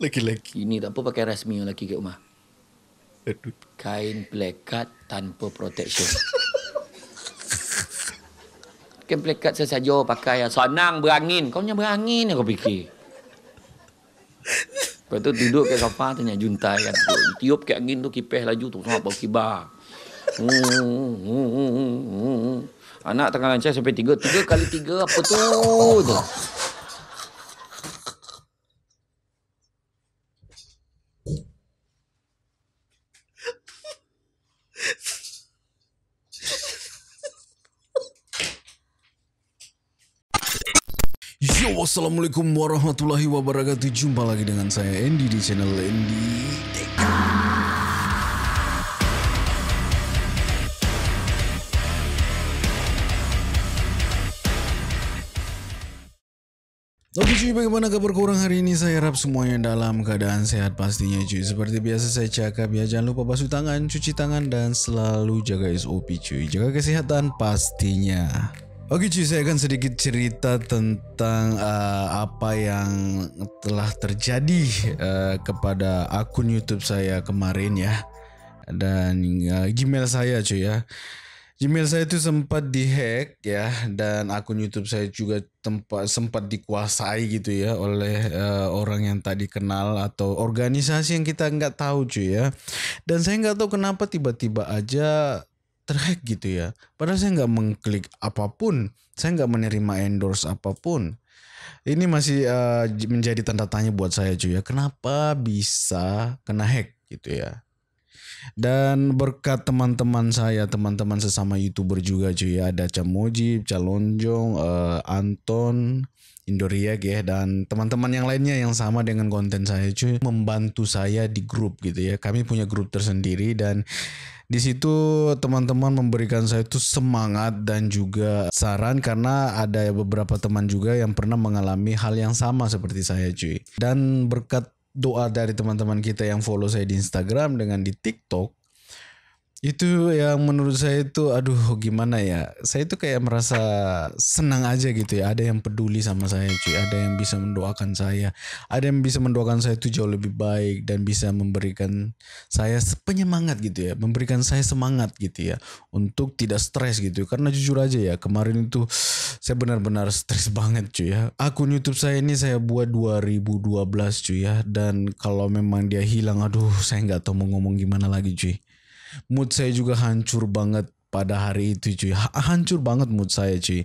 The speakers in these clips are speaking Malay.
Laki-laki. Ini tak apa pakai rasmi yang lelaki kat rumah. Aduh. Kain plekat tanpa protection. Kain plekat sesaja pakai yang senang berangin. Kau punya berangin aku fikir. Lepas tu duduk kat sofa tanya juntai kan. Tiup kat angin tu kipas laju tu sama bau kibar. Anak tengah lancar sampai tiga. Tiga kali tiga apa tu? tu. Yo, wassalamualaikum warahmatullahi wabarakatuh. Jumpa lagi dengan saya Andy di channel Andy Tech. Oke cuy, bagaimana kabar korang hari ini? Saya harap semuanya dalam keadaan sehat pastinya cuy. Seperti biasa saya cakap ya, jangan lupa basuh tangan, cuci tangan, dan selalu jaga SOP cuy. Jaga kesehatan pastinya. Oke cuy, saya akan sedikit cerita tentang uh, apa yang telah terjadi uh, kepada akun YouTube saya kemarin ya. Dan uh, Gmail saya cuy ya. Gmail saya itu sempat dihack ya dan akun YouTube saya juga tempat sempat dikuasai gitu ya oleh uh, orang yang tak dikenal atau organisasi yang kita nggak tahu cuy ya. Dan saya nggak tahu kenapa tiba-tiba aja terhack gitu ya. Padahal saya nggak mengklik apa pun, saya nggak menerima endorse apa pun. Ini masih uh, menjadi tanda tanya buat saya cuy ya. Kenapa bisa kena hack gitu ya? Dan berkat teman-teman saya, teman-teman sesama YouTuber juga cuy. Ada Camojib, Calonjong, uh, Anton, Indoriak ya. Dan teman-teman yang lainnya yang sama dengan konten saya cuy. Membantu saya di grup gitu ya. Kami punya grup tersendiri dan di situ teman-teman memberikan saya itu semangat dan juga saran karena ada beberapa teman juga yang pernah mengalami hal yang sama seperti saya cuy. Dan berkat doa dari teman-teman kita yang follow saya di Instagram dengan di TikTok itu yang menurut saya itu aduh gimana ya? Saya itu kayak merasa senang aja gitu ya. Ada yang peduli sama saya cuy. Ada yang bisa mendoakan saya. Ada yang bisa mendoakan saya itu jauh lebih baik dan bisa memberikan saya penyemangat gitu ya. Memberikan saya semangat gitu ya. Untuk tidak stres gitu. Karena jujur aja ya kemarin itu saya benar-benar stres banget cuy ya. Akun YouTube saya ini saya buat 2012 cuy ya. Dan kalau memang dia hilang aduh saya nggak tahu mau ngomong gimana lagi cuy mood saya juga hancur banget pada hari itu cuy Ha- hancur banget mood saya cuy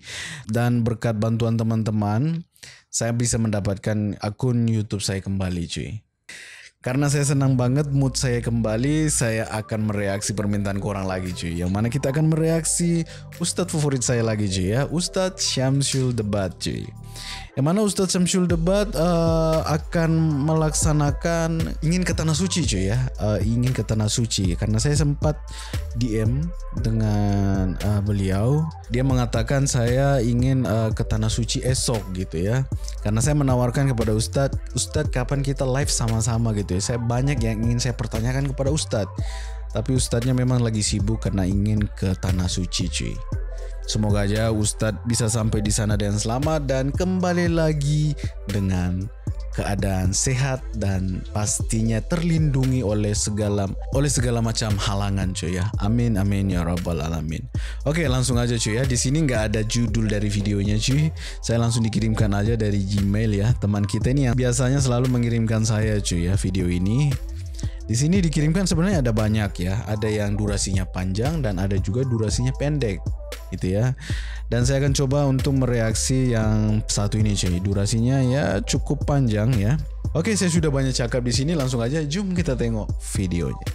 dan berkat bantuan teman-teman saya bisa mendapatkan akun YouTube saya kembali cuy karena saya senang banget mood saya kembali, saya akan mereaksi permintaan korang lagi cuy. Yang mana kita akan mereaksi ustadz favorit saya lagi cuy ya, Ustadz Syamsul Debat cuy. Yang mana Ustadz Syamsul Debat eh, akan melaksanakan ingin ke tanah suci cuy ya, Eh, ingin ke tanah suci. Karena saya sempat DM dengan eh, beliau, dia mengatakan saya ingin eh, ke tanah suci esok gitu ya. Karena saya menawarkan kepada Ustadz, Ustadz kapan kita live sama-sama gitu ya. Saya banyak yang ingin saya pertanyakan kepada Ustadz. Tapi Ustadznya memang lagi sibuk karena ingin ke tanah suci cuy. Semoga aja Ustadz bisa sampai di sana dengan selamat dan kembali lagi dengan keadaan sehat dan pastinya terlindungi oleh segala oleh segala macam halangan cuy ya. Amin amin ya rabbal alamin. Oke langsung aja cuy ya. Di sini nggak ada judul dari videonya cuy. Saya langsung dikirimkan aja dari Gmail ya. Teman kita ini yang biasanya selalu mengirimkan saya cuy ya video ini. Di sini dikirimkan sebenarnya ada banyak ya. Ada yang durasinya panjang dan ada juga durasinya pendek gitu ya. Dan saya akan coba untuk mereaksi yang satu ini cuy. Durasinya ya cukup panjang ya. Oke, saya sudah banyak cakap di sini langsung aja jom kita tengok videonya.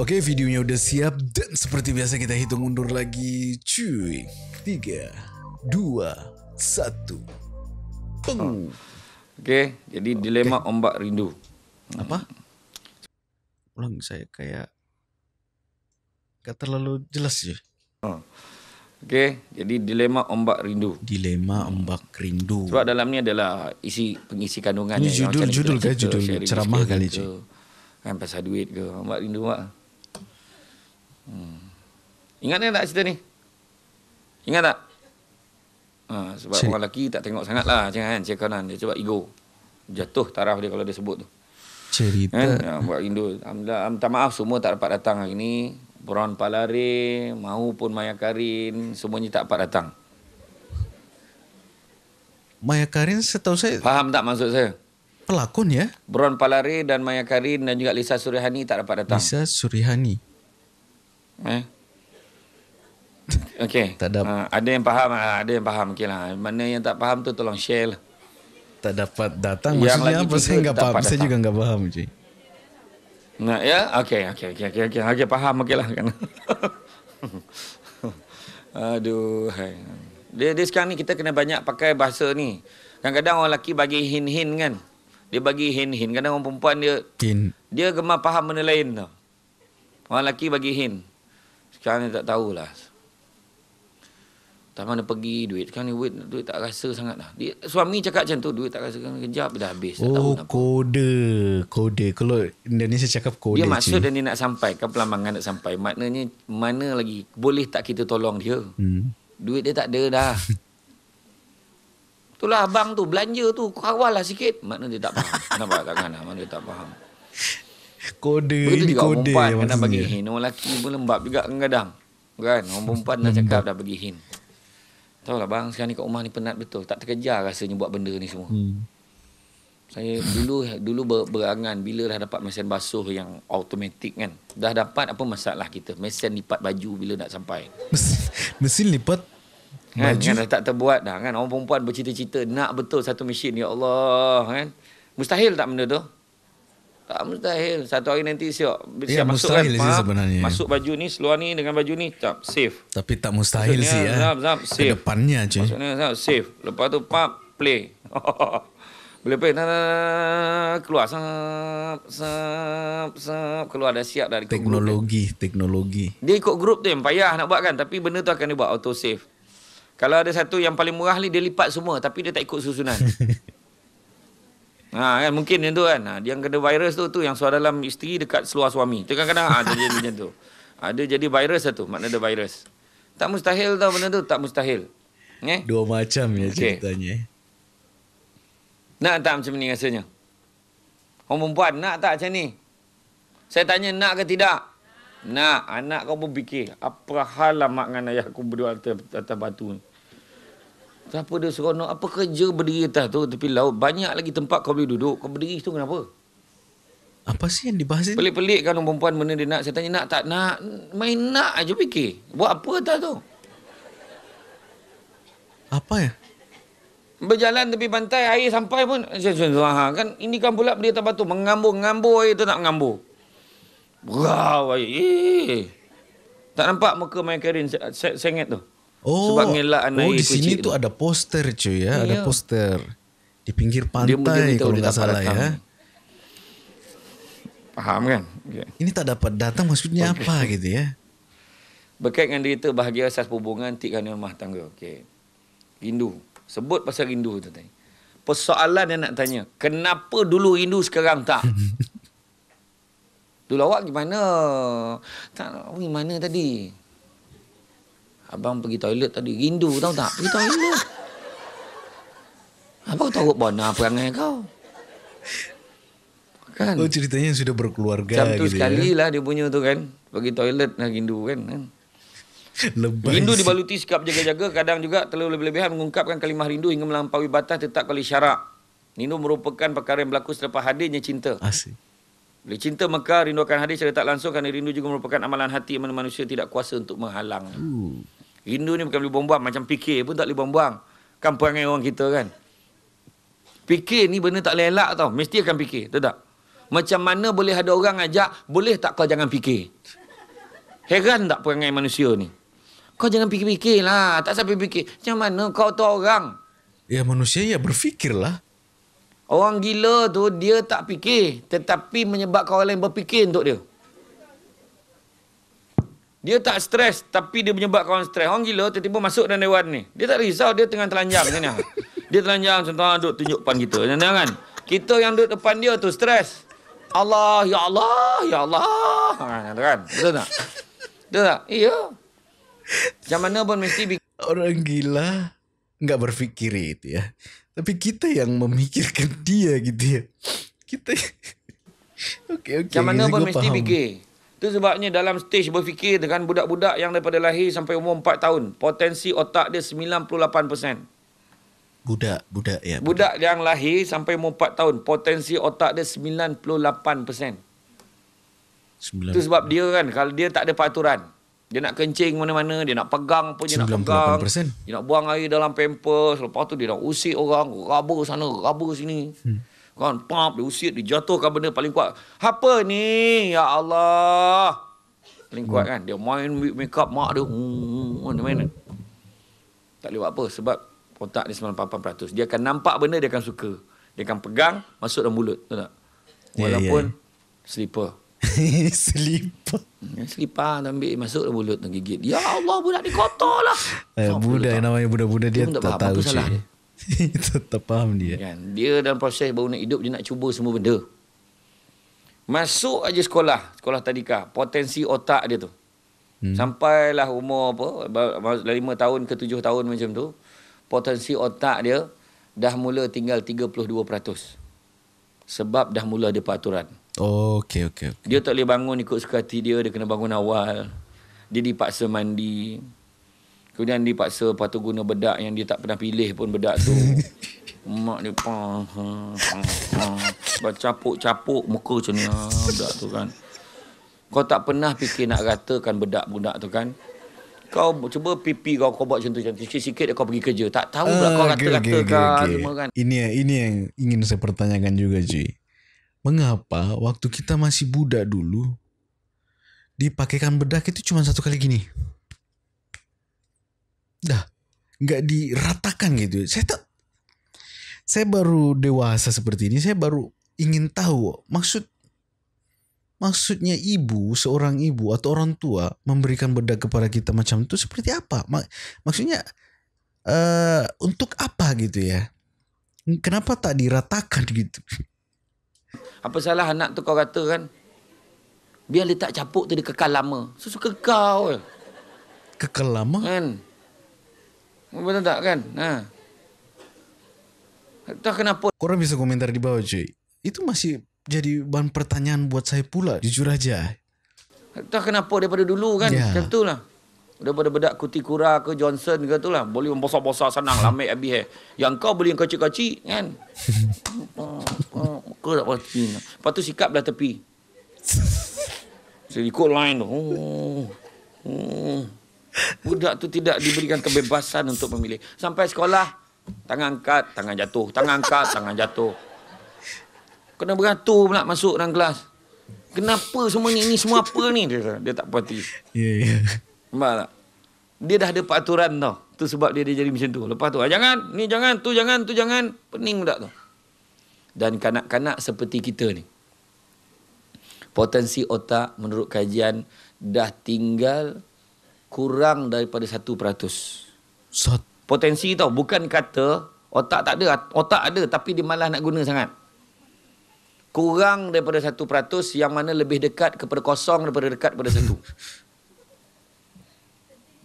Oke, videonya udah siap dan seperti biasa kita hitung mundur lagi. Cuy. 3 2 1. Peng. Okey, jadi dilema ombak rindu. Apa? Ulang saya kayak gak terlalu jelas ya. Okey, jadi dilema ombak rindu. Dilema ombak rindu. Sebab dalam ni adalah isi pengisi kandungan Ini judul- macam judul ke? Judul ceramah kali, cik? Kan pasal duit ke, ombak rindu mak. Hmm. Ingat tak cerita ni? Ingat tak? Ha, sebab Cik. orang lelaki tak tengok sangat lah. Jangan cik kanan. Dia sebab ego. Jatuh taraf dia kalau dia sebut tu. Cerita. Kan? Ya, buat rindu. Alhamdulillah, minta maaf semua tak dapat datang hari ni. Brown Palare maupun Maya Karin semuanya tak dapat datang. Maya Karin setahu saya Faham tak maksud saya? pelakon ya. Brown Palare dan Maya Karin dan juga Lisa Suryahani tak dapat datang. Lisa Surihani. Eh? Okey. Tak dap- Ah, ada yang faham, ah, ada yang faham. Okey lah. Mana yang tak faham tu tolong share lah. Tak dapat datang. Yang Maksudnya apa? Saya nggak tak paham. dapat Saya datang. juga nggak paham cuy. Nah, ya, okey, okey, okey, okey, okey, okey, faham, okey lah kan. Aduh, hai. Dia, dia sekarang ni kita kena banyak pakai bahasa ni. Kadang-kadang orang lelaki bagi hin-hin kan. Dia bagi hin-hin. Kadang orang perempuan dia Pin. dia gemar faham benda lain tau. Orang lelaki bagi hin. Sekarang ni tak tahulah. Tak mana pergi duit. Sekarang ni duit, duit tak rasa sangat dah. Dia, suami cakap macam tu. Duit tak rasa kan kejap dah habis. Tak tahu Oh kenapa. kode. Kode. Kalau Indonesia cakap kode Dia maksud dan dia nak sampai kan pelambangan nak sampai. Maknanya mana lagi boleh tak kita tolong dia? Hmm. Duit dia tak ada dah. Itulah abang tu belanja tu kawal lah sikit. Makna dia tak faham. Nampak tak kan? Mana dia tak faham. Kode. Begitu Ini juga kode perempuan kadang bagi hin. Orang lelaki pun lembab juga kadang-kadang. Kan? Orang perempuan dah cakap dah bagi hin. Tahu lah bang, sekarang ni kat rumah ni penat betul. Tak terkejar rasanya buat benda ni semua. Hmm. Saya dulu dulu ber, berangan bila dah dapat mesin basuh yang automatik kan. Dah dapat apa masalah kita? Mesin lipat baju bila nak sampai. Mesin, lipat Kan, baju. kan dah tak terbuat dah kan. Orang perempuan bercita-cita nak betul satu mesin ya Allah kan. Mustahil tak benda tu? Tak mustahil. Satu hari nanti siap, Ya, siap masuk mustahil sih sebenarnya. Masuk baju ni, seluar ni dengan baju ni, tak safe. Tapi tak mustahil Maksudnya, sih ya. zap, zap, Ke safe. depannya cuy. Maksudnya zap, safe. Lepas tu pap play. Boleh play nah, keluar sap sap sap keluar dah siap dah. Teknologi, teknologi. Dia ikut grup tu yang payah nak buat kan tapi benda tu akan dia buat auto save. Kalau ada satu yang paling murah ni dia lipat semua tapi dia tak ikut susunan. ha kan mungkin yang tu kan. Ha, dia yang kena virus tu tu yang suara dalam isteri dekat seluar suami. Tu kadang-kadang ha, jadi macam tu. Ada jadi virus satu makna ada virus. Tak mustahil tau benda tu tak mustahil. Eh? Dua macam ya Okey. ceritanya. Nak tak macam ni rasanya? Orang perempuan nak tak macam ni? Saya tanya nak ke tidak? Nak. Anak kau pun fikir. Apa hal lah mak dengan ayah aku berdua atas, atas batu ni? Siapa dia seronok? Apa kerja berdiri atas tu tepi laut? Banyak lagi tempat kau boleh duduk. Kau berdiri tu kenapa? Apa sih yang dibahas ini? Pelik-pelik kan orang perempuan benda dia nak. Saya tanya nak tak? Nak. Main nak aja fikir. Buat apa atas tu? Apa ya? Berjalan tepi pantai, air sampai pun. Ha, kan ini kan pula berdiri atas batu. Mengambur-ngambur air tu nak mengambur. Berau air. Eh. Tak nampak muka Maya Karin se- se- sengit tu? Oh, Sebab ngelak anak oh air di sini kecil tuh ada poster cuy ya, ada Iya. poster di pinggir Dia- dia pantai beritahu kalau dia nggak salah datang. ya. Faham kan? Okay. Ini tak dapat datang maksudnya apa gitu ya? Berkait dengan derita bahagia asas hubungan tiga rumah tangga. Okey. Rindu. Sebut pasal rindu tu tadi. Persoalan yang nak tanya, kenapa dulu rindu sekarang tak? dulu awak gimana? Tak, awak gimana tadi? Abang pergi toilet tadi, rindu tahu tak? Pergi toilet. Apa kau tahu bona perangai kau? Kan? Oh ceritanya sudah berkeluarga Macam tu gitu sekali ya. lah dia punya tu kan. Pergi toilet nak rindu kan. kan? Lebay. Rindu dibaluti sikap jaga-jaga, kadang juga terlalu lebih-lebihan mengungkapkan kalimah rindu hingga melampaui batas tetap kali syarak. Rindu merupakan perkara yang berlaku selepas hadirnya cinta. Asik. Bila cinta maka rindu akan hadir secara tak langsung kerana rindu juga merupakan amalan hati yang mana manusia tidak kuasa untuk menghalang. Uh. Rindu ni bukan boleh buang-buang. Macam fikir pun tak boleh buang-buang. Kan perangai orang kita kan. Fikir ni benda tak boleh elak tau. Mesti akan fikir. Tahu tak? Macam mana boleh ada orang ajak, boleh tak kau jangan fikir? Heran tak perangai manusia ni? Kau jangan fikir-fikir lah. Tak sampai fikir. Macam mana kau tu orang? Ya manusia ya berpikir lah. Orang gila tu dia tak fikir. Tetapi menyebabkan orang lain berfikir untuk dia. Dia tak stres tapi dia menyebabkan orang stres. Orang gila tiba-tiba masuk dalam dewan ni. Dia tak risau dia tengah telanjang macam ni. Dia telanjang contoh duduk tunjuk depan kita. Jangan kan. Kita yang duduk depan dia tu stres. Allah, ya Allah, ya Allah. Ha, kan? Betul tak? Betul tak? Iya. Macam mana pun mesti Orang gila nggak berpikir itu ya. Tapi kita yang memikirkan dia gitu ya. Kita Okey, okey. Macam mana pun mesti faham. fikir. Itu sebabnya dalam stage berfikir dengan budak-budak yang daripada lahir sampai umur 4 tahun, potensi otak dia 98%. Budak, budak ya. Budak yang lahir sampai umur 4 tahun, potensi otak dia 98%. Sembilan. Itu sebab dia kan, kalau dia tak ada peraturan, dia nak kencing mana-mana, dia nak pegang pun dia nak pegang. 98%. Dia nak buang air dalam pampers, lepas tu dia nak usik orang, raba sana, raba sini. Hmm. Kan, pump, dia usik, dia jatuhkan benda paling kuat. Apa ni? Ya Allah. Paling kuat kan. Dia main make up mak dia. Hmm, dia main. Tak boleh buat apa sebab otak dia 98%. Dia akan nampak benda, dia akan suka. Dia akan pegang, masuk dalam mulut. Tahu tak? Ya, Walaupun ya. slipper. Selipar. Hmm, Selipar ambil masuk dalam mulut dan gigit. Ya Allah budak ni kotor lah. Eh, budak namanya budak-budak dia, Dia tak tak, tahu apa salah. tak faham dia. Kan? Dia dalam proses baru nak hidup dia nak cuba semua benda. Masuk aja sekolah, sekolah tadika. Potensi otak dia tu. Hmm. Sampailah umur apa, dari 5 tahun ke 7 tahun macam tu, potensi otak dia dah mula tinggal 32%. Sebab dah mula ada peraturan. Oh, okey, okey. okey. Dia tak boleh bangun ikut suka hati dia, dia kena bangun awal. Dia dipaksa mandi. Kemudian dipaksa lepas tu guna bedak yang dia tak pernah pilih pun bedak tu. Mak dia pa, ha, ha, capuk-capuk muka macam ni ha, bedak tu kan. Kau tak pernah fikir nak ratakan bedak budak tu kan. Kau cuba pipi kau kau buat macam tu cantik sikit-sikit kau pergi kerja. Tak tahu pula kau Ah, rata-ratakan okey. semua kan. Ini ini yang ingin saya pertanyakan juga cuy. Mengapa waktu kita masih budak dulu dipakaikan bedak itu cuma satu kali gini? Dah, nggak diratakan gitu. Saya tak saya baru dewasa seperti ini, saya baru ingin tahu maksud maksudnya ibu, seorang ibu atau orang tua memberikan bedak kepada kita macam itu seperti apa? Mak- maksudnya eh untuk apa gitu ya? Kenapa tak diratakan gitu? Apa salah anak tu kau kata kan? Biar dia tak capuk tu dia kekal lama. Sesuka kau je. Kekal lama? Kan? Betul tak kan? Ha. Tak kenapa Korang bisa komentar di bawah cuy. Itu masih jadi bahan pertanyaan buat saya pula. Jujur aja. tak kenapa daripada dulu kan? Ya. Macam tu lah. Daripada bedak kutikura ke Johnson ke tu lah. Boleh membosar-bosar senang lah ambil habis hair. Yang kau beli yang kecil-kecil kan? Kau tak pasti. Lepas tu sikap belah tepi. Saya ikut line tu. Oh. Oh. Budak tu tidak diberikan kebebasan untuk memilih. Sampai sekolah, tangan angkat, tangan jatuh. Tangan angkat, tangan jatuh. Kena beratur pula masuk dalam kelas. Kenapa semua ni? Ini semua apa ni? Dia, dia tak puati. Ya, yeah, ya. Nampak tak? Dia dah ada peraturan tau. Tu sebab dia, dia jadi macam tu. Lepas tu, ah, jangan, ni jangan, tu jangan, tu jangan. Pening budak tu. Dan kanak-kanak seperti kita ni. Potensi otak menurut kajian dah tinggal kurang daripada 1%. Sat. Potensi tau, bukan kata otak tak ada. Otak ada tapi dia malas nak guna sangat. Kurang daripada 1% yang mana lebih dekat kepada kosong daripada dekat kepada satu.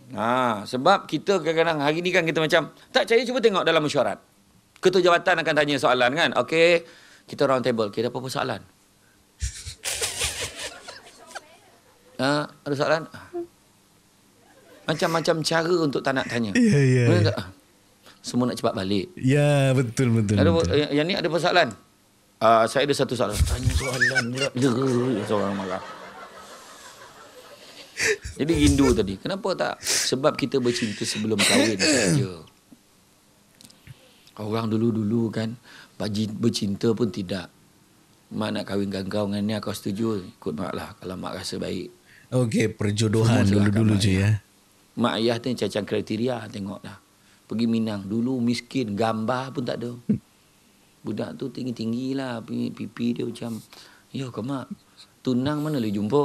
Ha, sebab kita kadang-kadang hari ni kan kita macam tak percaya cuba tengok dalam mesyuarat. Ketua jabatan akan tanya soalan kan. Okey, kita round table. Kita apa-apa soalan? Ha, ada soalan? Macam-macam cara untuk tak nak tanya. Ya, ya. Betul ya. tak? Semua nak cepat balik. Ya, betul, betul. Ada, betul. yang, yang ni ada persoalan? Uh, saya ada satu soalan. Tanya soalan pula. Seorang marah. Jadi rindu tadi. Kenapa tak? Sebab kita bercinta sebelum kahwin saja. Orang dulu-dulu kan, bercinta pun tidak. Mak nak kahwinkan kau dengan ni, kau setuju? Ikut mak lah. Kalau mak rasa baik. Okey, perjodohan dulu-dulu cuy mak ya. Mak ayah tu macam kriteria tengok dah. Pergi Minang. Dulu miskin. Gambar pun tak ada. Budak tu tinggi-tinggi lah. Pipi, dia macam. Ya ke mak? Tunang mana boleh jumpa?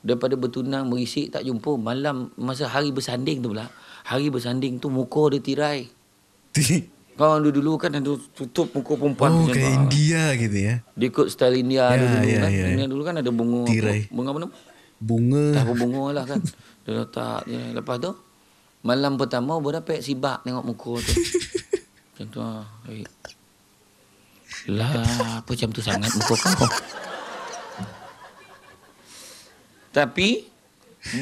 Daripada bertunang merisik tak jumpa. Malam masa hari bersanding tu pula. Hari bersanding tu muka dia tirai. Kau dulu-dulu kan ada tutup muka perempuan. Oh, kayak. India gitu ya. Dia ikut style India Ya, dulu ya, kan. ya, ya. India dulu kan ada bunga. Tirai. Bunga apa nama? Bunga. Tak apa bunga lah kan. Dia letak je. Lepas tu, malam pertama berdapat sibak tengok muka tu. Macam tu lah. Eh. Lah, apa macam tu sangat muka kau? Tapi,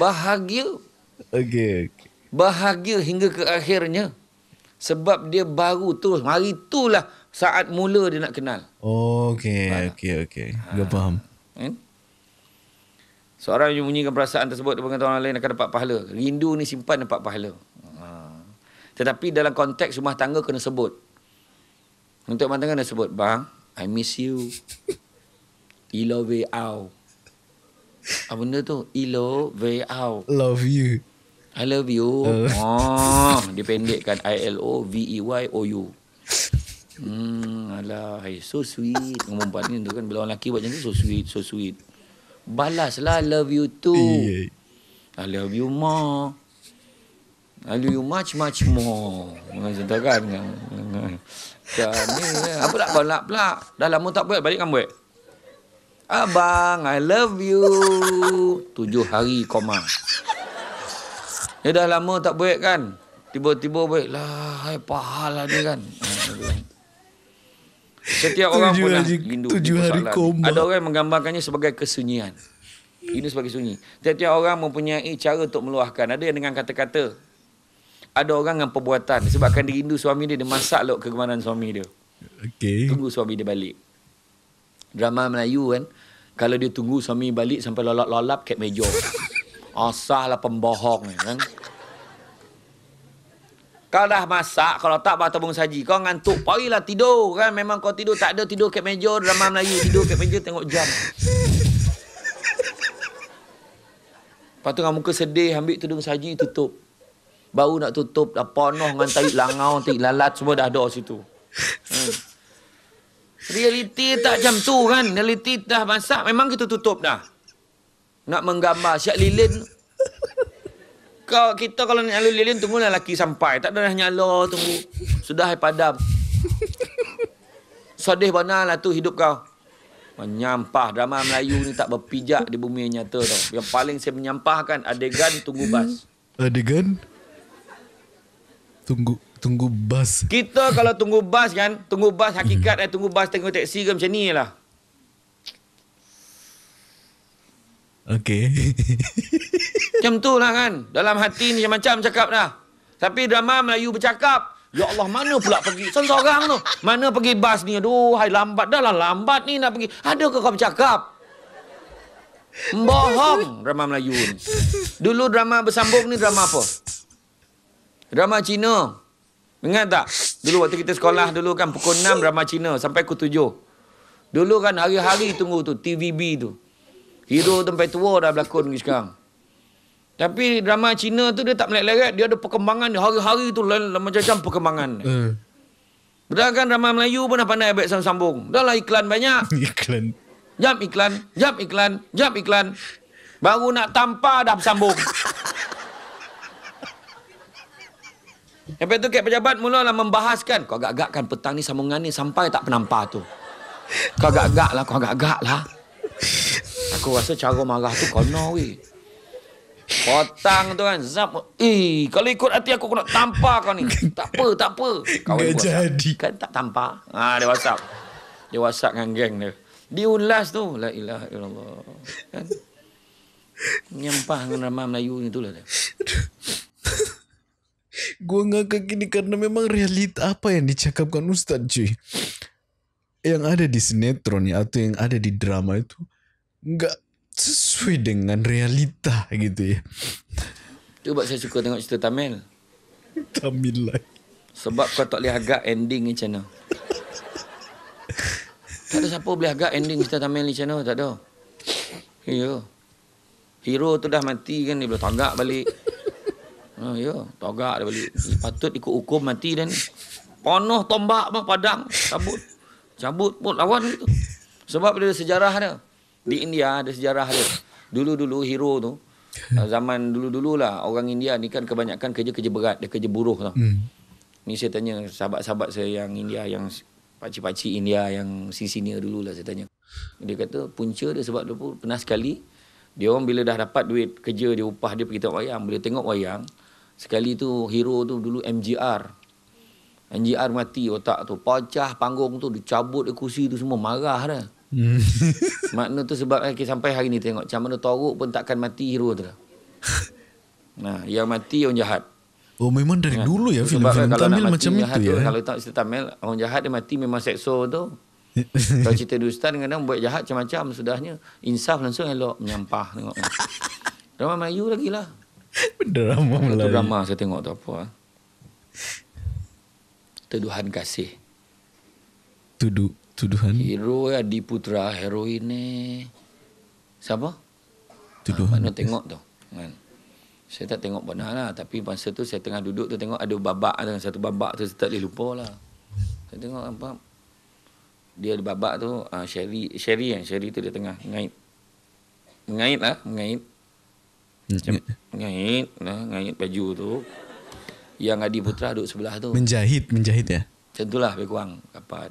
bahagia. Okay, okay. Bahagia hingga ke akhirnya. Sebab dia baru terus. Hari itulah saat mula dia nak kenal. Oh, ah. okay, ha. okay, okay. Ah. Gak ha. faham. Eh? Seorang yang menyembunyikan perasaan tersebut dia kata orang lain akan dapat pahala. Rindu ni simpan dapat pahala. Ha. Tetapi dalam konteks rumah tangga kena sebut. Untuk rumah tangga kena sebut. Bang, I miss you. Ilo ve au. Apa benda tu? Ilo ve au. Love you. I love you. Uh. Oh, dipendekkan I-L-O-V-E-Y-O-U. Hmm, alah, so sweet. Ngomong ni tu kan, bila orang lelaki buat macam tu, so sweet, so sweet. Balaslah, I love you too. Yeah. I love you more. I love you much, much more. Macam tu kan. Kan ni, apa tak balak pula? Dah lama tak buat, balik kan buat? Abang, I love you. Tujuh hari koma. Dia dah lama tak buat kan? Tiba-tiba buat lah. Hai, pahala dia kan. Setiap orang Tujuh pun hari- rindu. tujuh hari koma. Ada orang menggambarkannya sebagai kesunyian. Ini sebagai sunyi. Setiap orang mempunyai cara untuk meluahkan. Ada yang dengan kata-kata. Ada orang dengan perbuatan. Sebabkan dia rindu suami dia, dia masak lok kegemaran suami dia. Okay. Tunggu suami dia balik. Drama Melayu kan, kalau dia tunggu suami balik sampai lolap-lolap kat meja. Asal lah pembohong ni kan. Kau dah masak, kalau tak bawa tabung saji. Kau ngantuk, parilah tidur kan. Memang kau tidur, tak ada tidur kat meja. Drama Melayu, tidur kat meja tengok jam. Lepas tu dengan muka sedih, ambil tudung saji, tutup. Baru nak tutup, dah penuh dengan tarik langau, tarik lalat, semua dah ada situ. Hmm. Realiti tak macam tu kan. Realiti dah masak, memang kita tutup dah. Nak menggambar, siap lilin. Kau kita kalau nak nyala lilin tunggulah lelaki sampai. Tak ada dah nyala tunggu. Sudah hai padam. Sedih benar lah tu hidup kau. Menyampah drama Melayu ni tak berpijak di bumi yang nyata tau. Yang paling saya menyampahkan adegan tunggu bas. Adegan. Tunggu tunggu bas. Kita kalau tunggu bas kan, tunggu bas hakikat eh tunggu bas tengok taksi ke macam ni lah. Okay. Macam tu lah kan. Dalam hati ni macam-macam cakap dah. Tapi drama Melayu bercakap. Ya Allah, mana pula pergi? Seorang tu. Mana pergi bas ni? Aduh, hai lambat dah lah. Lambat ni nak pergi. Adakah kau bercakap? Bohong drama Melayu ni. Dulu drama bersambung ni drama apa? Drama Cina. Ingat tak? Dulu waktu kita sekolah dulu kan pukul 6 drama Cina sampai pukul 7. Dulu kan hari-hari tunggu tu TVB tu. Hero sampai tua dah berlakon lagi sekarang. Tapi drama Cina tu dia tak melek-leret. Dia ada perkembangan dia. Hari-hari tu lain- macam-macam perkembangan. Uh, Sedangkan drama Melayu pun dah pandai baik sambung. Dah lah iklan banyak. iklan. Jam iklan, jam iklan, jam iklan. Baru nak tampar dah bersambung. Lepas tu kat pejabat mulalah membahaskan. Kau agak-agakkan petang ni sambungan ni sampai tak penampar tu. Kau agak-agak lah, kau agak-agak lah. Aku rasa cara marah tu kono weh. Potang tu kan Zap. Eh Kalau ikut hati aku Aku nak tampar kau ni. Tak apa Tak apa. Kawan dia WhatsApp. jadi. Kan tak tampar. Ha, Dia whatsapp. Dia whatsapp dengan geng dia. Dia ulas tu. La ilaha illallah. Kan? Nyampah dengan ramah Melayu ni tu lah dia. Gua ngakak gini karena memang realita apa yang dicakapkan Ustaz cuy. Yang ada di sinetron ya, atau yang ada di drama itu nggak sesuai dengan realita gitu ya. Tu sebab saya suka tengok cerita Tamil. Tamil lagi. Sebab kau tak boleh agak ending ni macam mana? Tak ada siapa boleh agak ending cerita Tamil ni macam mana? Tak ada. Ya Hero tu dah mati kan Dia boleh tagak balik. Ha, Ya Tagak dia balik. Dia patut ikut hukum mati dan Penuh tombak pun padang Cabut. Cabut pun lawan gitu. Sebab dia ada sejarah dia Di India ada sejarah dia Dulu-dulu hero tu ah, Zaman dulu-dulu lah Orang India ni kan kebanyakan kerja-kerja berat Dia kerja buruh tau Hmm. Ni saya tanya sahabat-sahabat saya yang India yang pakcik-pakcik India yang senior dulu lah saya tanya. Dia kata punca dia sebab dia pun pernah sekali dia orang bila dah dapat duit kerja dia upah dia pergi tengok wayang. Bila tengok wayang sekali tu hero tu dulu MGR. MGR mati otak tu. Pecah panggung tu dicabut dia kursi tu semua marah dah. Hmm. Makna tu sebab eh, kita sampai hari ni tengok macam mana Toruk pun takkan mati hero tu. Nah, yang mati orang jahat. Oh memang dari dulu ya Sebab filem-filem Tamil mati macam jahat itu tu, ya. Kalau tak cerita Tamil, orang jahat dia mati memang sekso tu. kalau cerita Dustan kadang buat jahat macam-macam sudahnya. Insaf langsung elok menyampah tengok. Drama Melayu lagi lah. Drama Melayu. drama saya tengok tu apa. ah. Teduhan kasih. Tuduh tuduhan Hero Adi Putra, heroin ni siapa? tuduhan. Mana tengok tu. Kan. Saya tak tengok benar lah. Tapi masa tu saya tengah duduk tu tengok ada babak tu. Satu babak tu saya tak boleh lupa lah. Saya tengok apa. Dia ada babak tu. Uh, Sherry, Sherry kan. Sherry tu dia tengah ngait. Ngait lah. Ngait. Hmm. Ngait. Lah, ngait baju tu. Yang Adi Putra duduk sebelah tu. Menjahit, menjahit ya. Macam itulah lebih kurang dapat.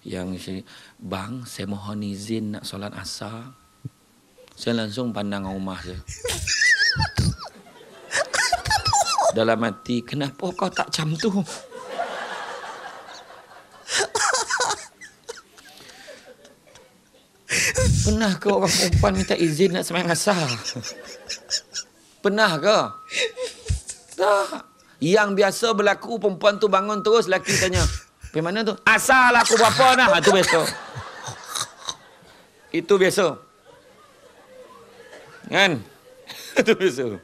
Yang bang, saya mohon izin nak solat asar. Saya langsung pandang rumah saya. Dalam hati, kenapa kau tak macam tu? Pernah ke orang perempuan minta izin nak semayang asar? Pernah ke? Tak. Yang biasa berlaku perempuan tu bangun terus lelaki tanya. Pergi mana tu? Asal aku berapa nah? Itu biasa. Itu biasa. Kan? Itu biasa.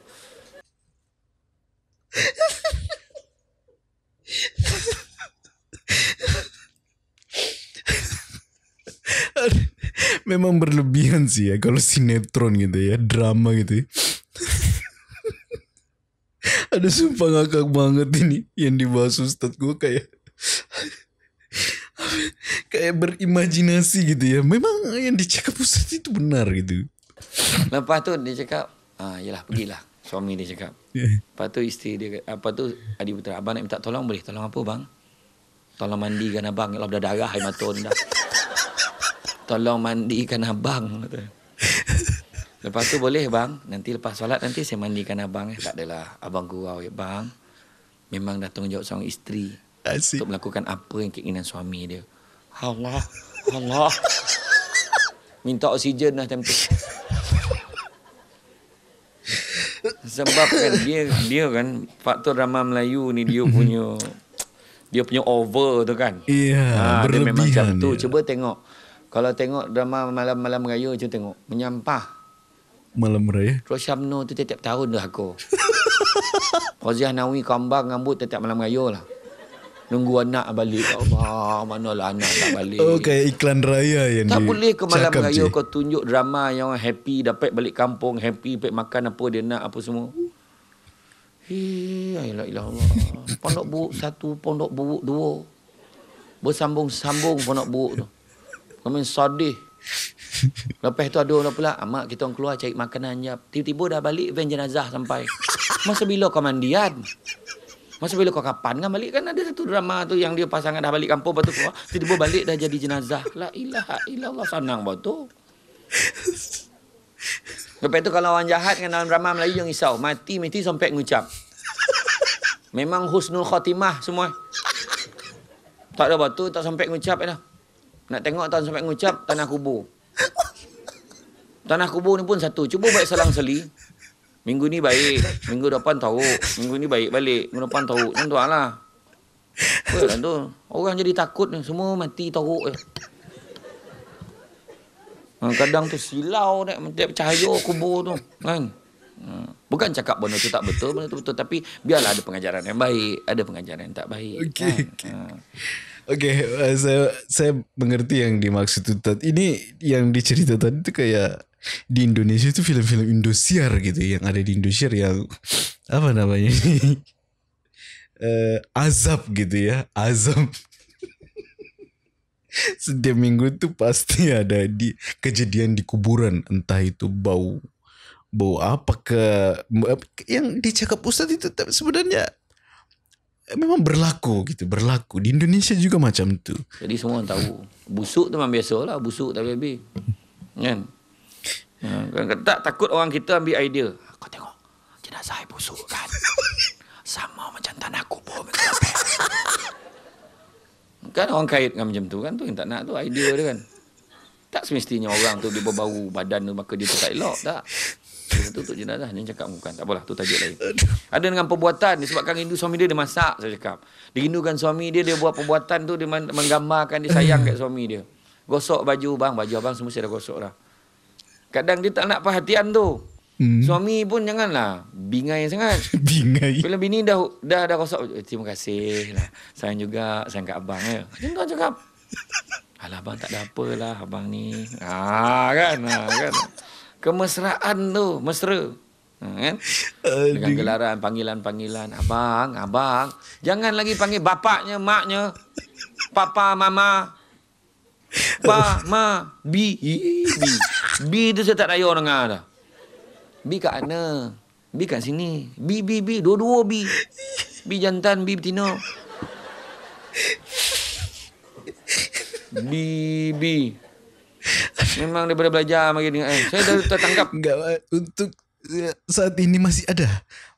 Memang berlebihan sih ya kalau sinetron gitu ya, drama gitu. ya. Ada sumpah ngakak banget ini yang dibahas Ustadz gue kayak kayak berimajinasi gitu ya. Memang yang dicakap Ustadz itu benar gitu. Lepas tu dia cakap, ah, yalah pergilah. Suami dia cakap. Lepas tu isteri dia, apa tu Adi Putra, abang nak minta tolong boleh? Tolong apa bang? Tolong mandikan abang. Ya Allah berdarah air mata ni dah. Tolong mandikan abang. kata. Lepas tu boleh bang. Nanti lepas solat nanti saya mandikan abang. Eh. Tak adalah. Abang gurau ya bang. Memang dah tanggungjawab seorang isteri. Asik. Untuk melakukan apa yang keinginan suami dia. Allah. Allah. Minta oksigen lah time tu. Sebab kan dia dia kan faktor drama Melayu ni dia punya dia punya over tu kan. Iya, Ha, dia memang macam berlebihan tu. dia. Cuba tengok. Kalau tengok drama malam-malam raya cuba tengok. Menyampah. Malam raya. Rosyamno tu tiap-tiap tahun dah aku. Faziah Nawi kambang rambut tiap-tiap malam raya lah. Nunggu anak balik. Allah, manalah anak tak balik. Oh kayak iklan raya yang Tak boleh ke malam raya Cik. kau tunjuk drama yang orang happy dapat balik kampung, happy dapat makan apa dia nak apa semua. Hei, ilah ilah Allah. Pondok buruk satu, pondok buruk dua. Bersambung-sambung pondok buruk tu. Kami sedih. Lepas tu ada orang pula, amak kita orang keluar cari makanan jap. Tiba-tiba dah balik van jenazah sampai. Masa bila kau mandian? Masa bila kau kapan kan balik kan ada satu drama tu yang dia pasangan dah balik kampung lepas tu keluar. Tiba-tiba balik dah jadi jenazah. La ilaha illallah sanang betul. Lepas tu kalau orang jahat dengan dalam drama Melayu jangan risau. Mati mesti sampai ngucap. Memang husnul khatimah semua. Tak ada batu tak sampai ngucap dah. Nak tengok tak sampai ngucap tanah kubur. Tanah kubur ni pun satu. Cuba baik selang seli. Minggu ni baik. Minggu depan tahu. Minggu ni baik balik. Minggu depan tahu. Macam tu lah. Apa lah tu? Orang jadi takut ni. Semua mati teruk je. Ha, kadang tu silau dah tiap cahaya kubur tu. Kan? Ha, bukan cakap benda tu tak betul, benda tu betul. Tapi biarlah ada pengajaran yang baik. Ada pengajaran yang tak baik. Okey, kan? okey. Ha. Oke, eh, saya saya mengerti yang dimaksud Ustaz. Ini yang diceritakan itu kayak di Indonesia itu film-film Indosiar gitu yang ada di Indosiar yang apa namanya ini Eh, azab gitu ya, azab. Setiap minggu itu pasti ada di kejadian di kuburan, entah itu bau bau apa ke yang dicakap Ustaz itu sebenarnya memang berlaku gitu berlaku di Indonesia juga macam tu Jadi semua orang tahu. Busuk tu memang biasa lah. Busuk tak habis-habis. Kan? Ha, kan- tak takut orang kita ambil idea. Kau tengok. Jenazah yang busuk kan? Sama macam tanah kubur. kan orang kait dengan macam tu kan. Tu yang tak nak tu idea dia kan. Tak semestinya orang tu dia berbau badan tu maka dia tu tak elok. Tak. Dia tutup jenazah. Dia cakap bukan. Tak apalah. Tu tajuk lain. Ada dengan perbuatan. Disebabkan rindu suami dia, dia masak. Saya cakap. Dia rindukan suami dia. Dia buat perbuatan tu. Dia men- menggambarkan dia sayang kat suami dia. Gosok baju bang. Baju abang semua saya dah gosok dah. Kadang dia tak nak perhatian tu. Hmm. Suami pun janganlah bingai sangat. Bingai. Bila bini dah dah dah gosok eh, terima kasih lah. Sayang juga sayang kat abang ya. Macam tu cakap. Alah abang tak ada apalah abang ni. Ah kan, ah, kan. Kemesraan tu, mesra. Ha, kan? Dengan gelaran panggilan-panggilan abang, abang. Jangan lagi panggil bapaknya, maknya. Papa, mama. Pa, ma, bi, bi. Bi tu saya tak orang dengar dah. Bi kat mana? Bi kat sini. Bi, bi, bi. Dua-dua bi. Bi jantan, bi betina. Bi, bi. Memang daripada belajar makin dengan eh. Saya dah tertangkap. Enggak Pak. untuk eh, saat ini masih ada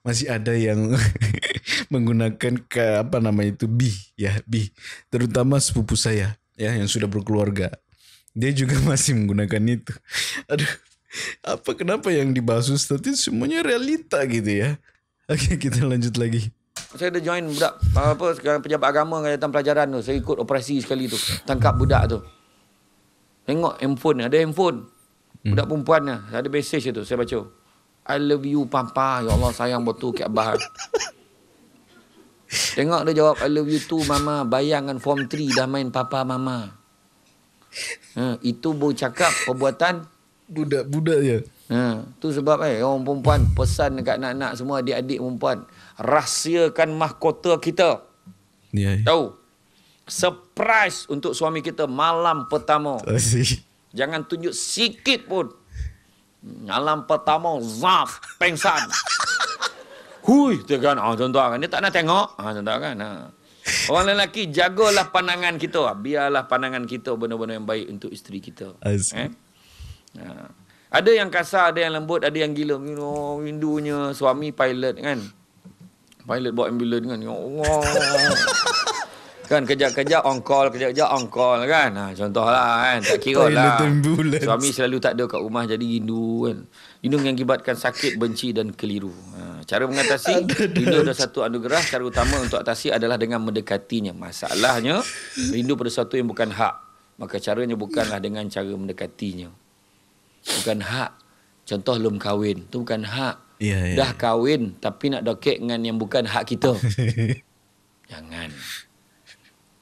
masih ada yang menggunakan ke apa nama itu bi ya bi terutama sepupu saya ya yang sudah berkeluarga dia juga masih menggunakan itu aduh apa kenapa yang dibahas Ustaz itu semuanya realita gitu ya oke kita lanjut lagi Saya ada join budak apa sekarang pejabat agama dengan datang pelajaran tu. Saya ikut operasi sekali tu. Tangkap budak tu. Tengok handphone ada handphone. Budak perempuan ni, ada message tu saya baca. I love you papa. Ya Allah sayang betul kat abah. Tengok dia jawab I love you too mama. Bayangkan form 3 dah main papa mama. Ha, itu baru cakap perbuatan budak-budak ya Ha, tu sebab eh orang perempuan pesan dekat anak-anak semua adik-adik perempuan rahsiakan mahkota kita. ya ya. Tahu? Surprise untuk suami kita malam pertama. Jangan tunjuk sikit pun. Malam pertama zap pengsan. Hui, tu kan. Ah, contoh kan. Dia tak nak tengok. Ah, contoh kan. Ha. Orang lelaki jagalah pandangan kita. Biarlah pandangan kita benar-benar yang baik untuk isteri kita. Eh? Ha. Ada yang kasar, ada yang lembut, ada yang gila. You know, rindunya suami pilot kan. Pilot bawa ambulans kan. Ya Allah. Kan kejap-kejap on call, kejap-kejap on call kan. Ha, contohlah kan. Tak kira lah. Suami selalu tak ada kat rumah jadi rindu kan. Rindu yang mengakibatkan sakit, benci dan keliru. Ha, cara mengatasi, rindu adalah satu anugerah. Cara utama untuk atasi adalah dengan mendekatinya. Masalahnya, rindu pada sesuatu yang bukan hak. Maka caranya bukanlah dengan cara mendekatinya. Bukan hak. Contoh belum kahwin. Itu bukan hak. Ya, ya. Dah kahwin tapi nak dokek dengan yang bukan hak kita. Jangan.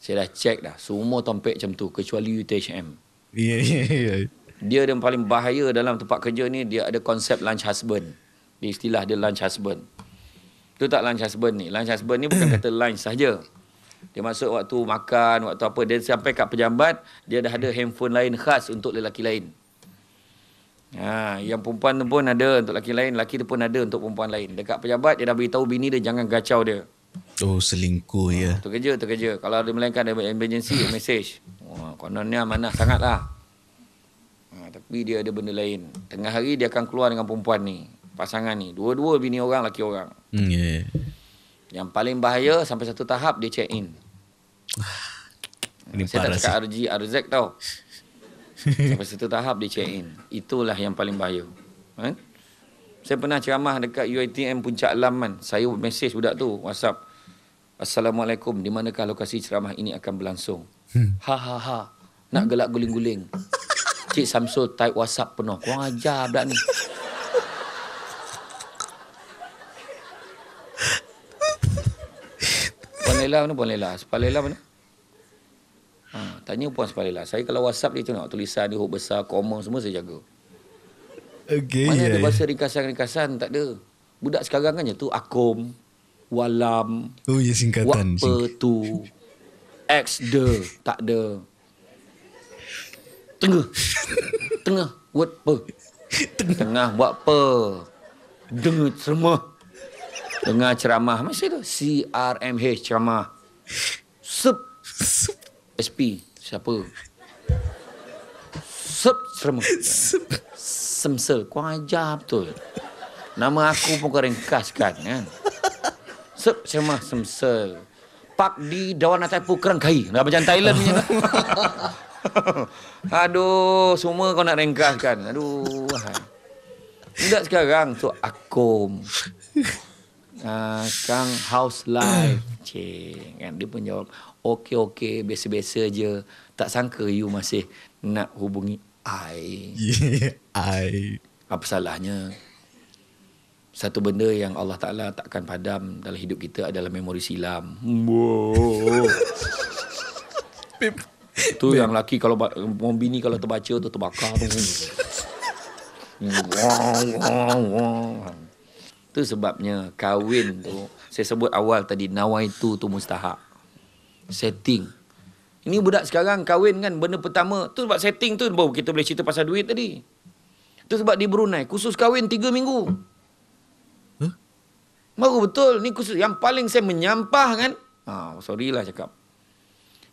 Saya dah check dah. Semua tompek macam tu. Kecuali UTHM. Iya iya iya. Dia yang paling bahaya dalam tempat kerja ni, dia ada konsep lunch husband. Dia istilah dia lunch husband. Itu tak lunch husband ni. Lunch husband ni bukan kata lunch saja. Dia masuk waktu makan, waktu apa. Dia sampai kat pejabat, dia dah ada handphone lain khas untuk lelaki lain. Ha, yang perempuan tu pun ada untuk lelaki lain, lelaki tu pun ada untuk perempuan lain. Dekat pejabat, dia dah beritahu bini dia jangan gacau dia. Oh selingkuh ya. Kerja, tu kerja. Kalau ada melainkan ada emergency, message. Wah, kononnya amanah sangat lah. Ha, tapi dia ada benda lain. Tengah hari dia akan keluar dengan perempuan ni. Pasangan ni. Dua-dua bini orang, laki orang. Hmm, ya. ya. Yang paling bahaya sampai satu tahap dia check in. Ini Saya parah tak cakap RG, RZ tau. Sampai satu tahap dia check in. Itulah yang paling bahaya. Kan? Saya pernah ceramah dekat UiTM Puncak Lam kan. Saya mesej budak tu, WhatsApp. Assalamualaikum, di manakah lokasi ceramah ini akan berlangsung? Ha ha ha. Nak gelak guling-guling. Cik Samsul type WhatsApp penuh. Kurang ajar budak ni. Puan Lela mana Puan Lela? Lela mana? Ha, tanya Puan Sepan Lela. Saya kalau WhatsApp dia tengok tulisan dia huruf besar, koma semua saya jaga. Okey Mana ya. ada ya. bahasa ringkasan-ringkasan? Tak ada. Budak sekarang kan je tu akum, walam, Oh ya singkatan. Wapa tu X de Tak ada Tengah Tengah Word pe Tengah buat pe Dengar ceramah Dengar ceramah Masih tu CRMH ceramah Sep SP Siapa Sep ceramah Semsel Kau ajar betul Nama aku pun kau ringkaskan kan Sep ceramah semsel Pak di Dawan Atai Pukerang Kai Dah macam Thailand punya. Aduh, semua kau nak ringkaskan. Aduh. hai. Budak sekarang tu akum. Uh, Kang house life. Cik. Kan? Dia pun jawab, okey okey, biasa-biasa je. Tak sangka you masih nak hubungi I. Yeah, I. Apa salahnya? Satu benda yang Allah Ta'ala takkan padam dalam hidup kita adalah memori silam. Wow. tu yang laki kalau mau bini kalau terbaca tu terbakar tu. Tu sebabnya kahwin tu saya sebut awal tadi nawaitu tu mustahak. Setting. Ini budak sekarang kahwin kan benda pertama tu sebab setting tu baru kita boleh cerita pasal duit tadi. Tu sebab di Brunei khusus kahwin 3 minggu. Huh? Baru betul ni khusus yang paling saya menyampah kan. Ha, sorry lah cakap.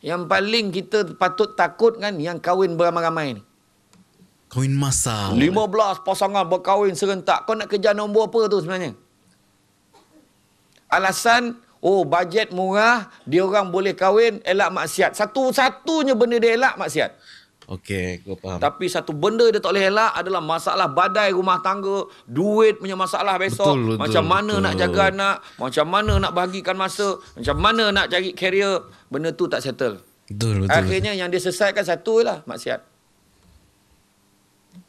Yang paling kita patut takut kan yang kahwin beramai-ramai ni. Kawin masal. 15 pasangan berkahwin serentak. Kau nak kejar nombor apa tu sebenarnya? Alasan, oh bajet murah, dia orang boleh kahwin, elak maksiat. Satu-satunya benda dia elak maksiat. Okey, gua faham. Tapi satu benda dia tak boleh elak adalah masalah badai rumah tangga, duit punya masalah besok, Betul, betul, macam mana betul. nak jaga anak, macam mana nak bahagikan masa, macam mana nak cari career, benda tu tak settle. betul, betul. Akhirnya yang dia selesaikan satu lah maksiat.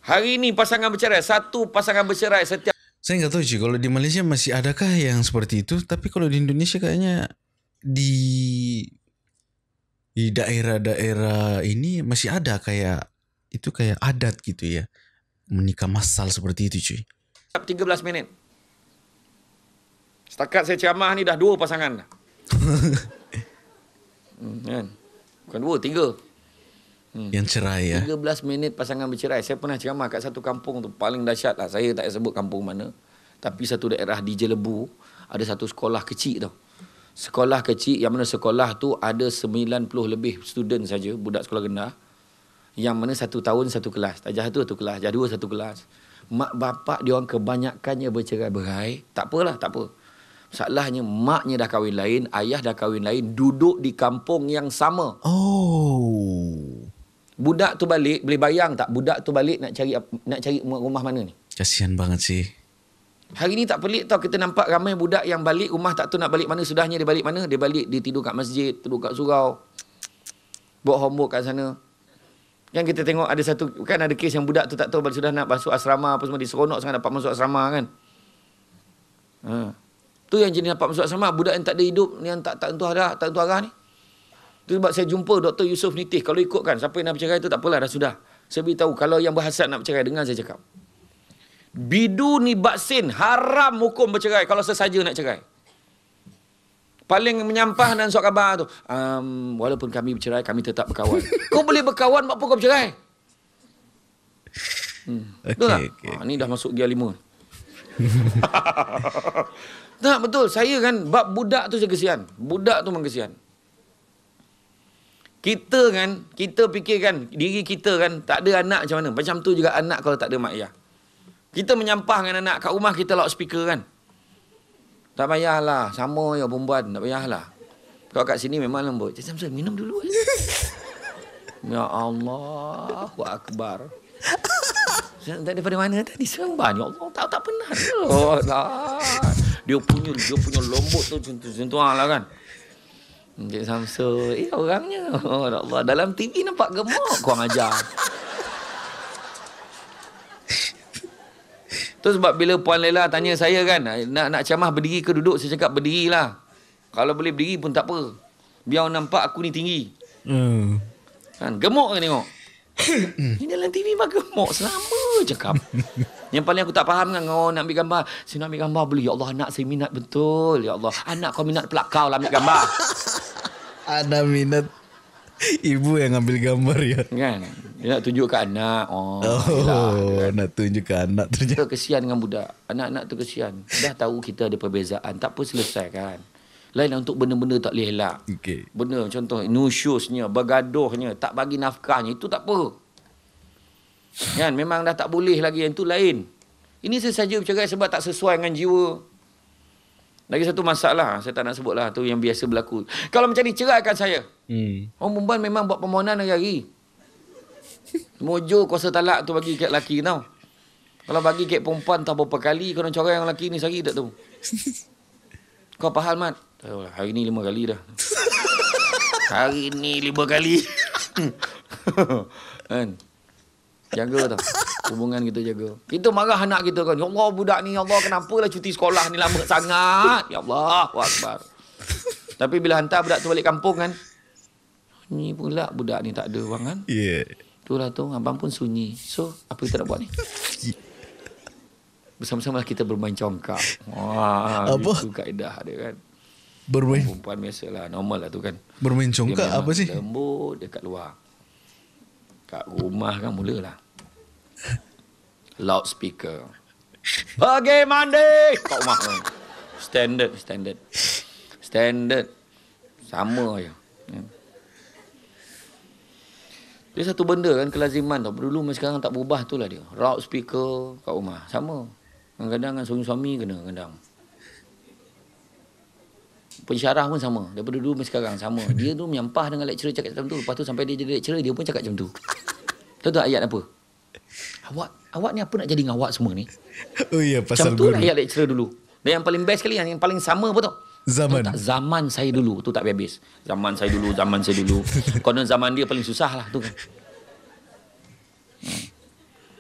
Hari ni pasangan bercerai, satu pasangan bercerai setiap Saya nggak tahu sih kalau di Malaysia masih adakah yang seperti itu, tapi kalau di Indonesia kayaknya di di daerah-daerah ini masih ada kayak itu kayak adat gitu ya. Menikah massal seperti itu cuy. 13 minit. Setakat saya ceramah ni dah dua pasangan dah. hmm, kan? Bukan dua, tiga. Hmm. Yang cerai ya. 13 minit pasangan bercerai. Saya pernah ceramah kat satu kampung tu. Paling dahsyat lah. Saya tak sebut kampung mana. Tapi satu daerah di Jelebu. Ada satu sekolah kecil tau. Sekolah kecil yang mana sekolah tu ada 90 lebih student saja. Budak sekolah rendah. Yang mana satu tahun satu kelas. Tajah tu satu kelas. Tajah dua satu kelas. Mak bapak dia orang kebanyakannya bercerai-berai. Tak apalah, tak apa. Masalahnya maknya dah kahwin lain, ayah dah kahwin lain, duduk di kampung yang sama. Oh. Budak tu balik boleh bayang tak budak tu balik nak cari nak cari rumah, mana ni? Kasihan banget sih. Hari ni tak pelik tau kita nampak ramai budak yang balik rumah tak tahu nak balik mana sudahnya dia balik mana? Dia balik dia tidur kat masjid, tidur kat surau. Buat homework kat sana. Yang kita tengok ada satu kan ada kes yang budak tu tak tahu balik sudah nak masuk asrama apa semua diseronok sangat dapat masuk asrama kan. Ha. Tu yang jenis dapat masuk asrama budak yang tak ada hidup yang tak tak tentu arah, tak tentu arah ni. Tu sebab saya jumpa Dr. Yusof Nitih. Kalau ikutkan, siapa yang nak bercerai tu tak apalah, dah sudah. Saya beritahu, kalau yang berhasrat nak bercerai, dengar saya cakap. Bidu ni baksin, haram hukum bercerai kalau sesaja nak cerai. Paling menyampah dan surat khabar tu. Um, walaupun kami bercerai, kami tetap berkawan. kau boleh berkawan, buat apa kau bercerai? Hmm. Betul tak? Okey, okey. Ha, ni dah masuk gear lima. tak, betul. Saya kan, bab budak tu saya kesian. Budak tu memang kesian. Kita kan, kita fikirkan diri kita kan tak ada anak macam mana. Macam tu juga anak kalau tak ada mak ayah. Kita menyampah dengan anak kat rumah kita loudspeaker kan. Tak payahlah, sama ya perempuan, tak payahlah. Kau kat sini memang lembut. Cik Samsul, minum dulu. Ya Allah, Akbar. Daripada mana tadi sembah ya Allah tak tak pernah oh, lah. dia punya dia punya lembut tu contoh contoh lah kan Encik Samsul Eh orangnya. Oh, ya Allah. Dalam TV nampak gemuk Kau ajar. Tu sebab bila Puan Lela tanya saya kan Nak nak ceramah berdiri ke duduk Saya cakap berdiri lah Kalau boleh berdiri pun tak apa. Biar orang nampak aku ni tinggi. Hmm. Kan gemuk ke tengok. Ni dalam TV pak gemuk Selama cakap. Yang paling aku tak faham kan Oh nak ambil gambar. Saya nak ambil gambar boleh. Ya Allah anak saya minat betul. Ya Allah Anak kau minat pula kau lah ambil gambar Ada minat ibu yang ambil gambar ya. Kan Dia nak tunjuk ke anak Oh. Oh, nak tunjuk ke anak ternyata. Kita kesian dengan budak Anak-anak tu kesian Dah tahu kita ada perbezaan Tak apa selesaikan Lain untuk benda-benda tak boleh elak Okey. Benda contoh nusyusnya, bergaduhnya, tak bagi nafkahnya, itu tak apa. Kan, memang dah tak boleh lagi, yang itu lain. Ini sesaja bercerai sebab tak sesuai dengan jiwa. Lagi satu masalah, saya tak nak sebut lah, tu yang biasa berlaku. Kalau macam ni, ceraikan saya. Hmm. Orang perempuan memang buat permohonan hari-hari. Mojo kuasa talak tu bagi kat lelaki tau. Kalau bagi kat perempuan tak berapa kali, kau nak corang yang lelaki ni sehari tak tahu. Kau apa hal, Mat? Tak tahu lah. Hari ni lima kali dah. Hari ni lima kali. kan? Jaga tau. Hubungan kita jaga. Kita marah anak kita kan. Ya Allah budak ni. Ya Allah kenapa lah cuti sekolah ni lama sangat. Ya Allah. Akbar. Tapi bila hantar budak tu balik kampung kan. Ni pula budak ni tak ada wang kan. Yeah. Itulah tu. Abang pun sunyi. So apa kita nak buat ni? Bersama-sama kita bermain congkak. Wah, Apa? Itu kaedah dia kan. Bermain Perempuan biasalah. Normal lah tu kan. bermain congkak apa sih? Lembut dekat luar. Kat rumah kan mulalah. Loudspeaker. Pergi mandi. Kat rumah. Standard, standard. Standard. Sama je. Hmm. Dia satu benda kan kelaziman tau. Dulu sampai sekarang tak berubah tu lah dia. Loudspeaker kat rumah. Sama. Kadang-kadang kan suami-suami kena kadang. Pensyarah pun sama. Daripada dulu sampai sekarang sama. Dia tu menyampah dengan lecturer cakap macam tu. Lepas tu sampai dia jadi lecturer, dia pun cakap macam tu. Tahu tak ayat apa? Awak awak ni apa nak jadi dengan awak semua ni? Oh Macam pasal tu guru. lah ayat lecturer dulu. Dan yang paling best sekali, yang paling sama apa tau? Zaman. Tak? Zaman saya dulu. Tu tak habis. Zaman saya dulu, zaman saya dulu. Konon zaman dia paling susah lah tu kan. Hmm.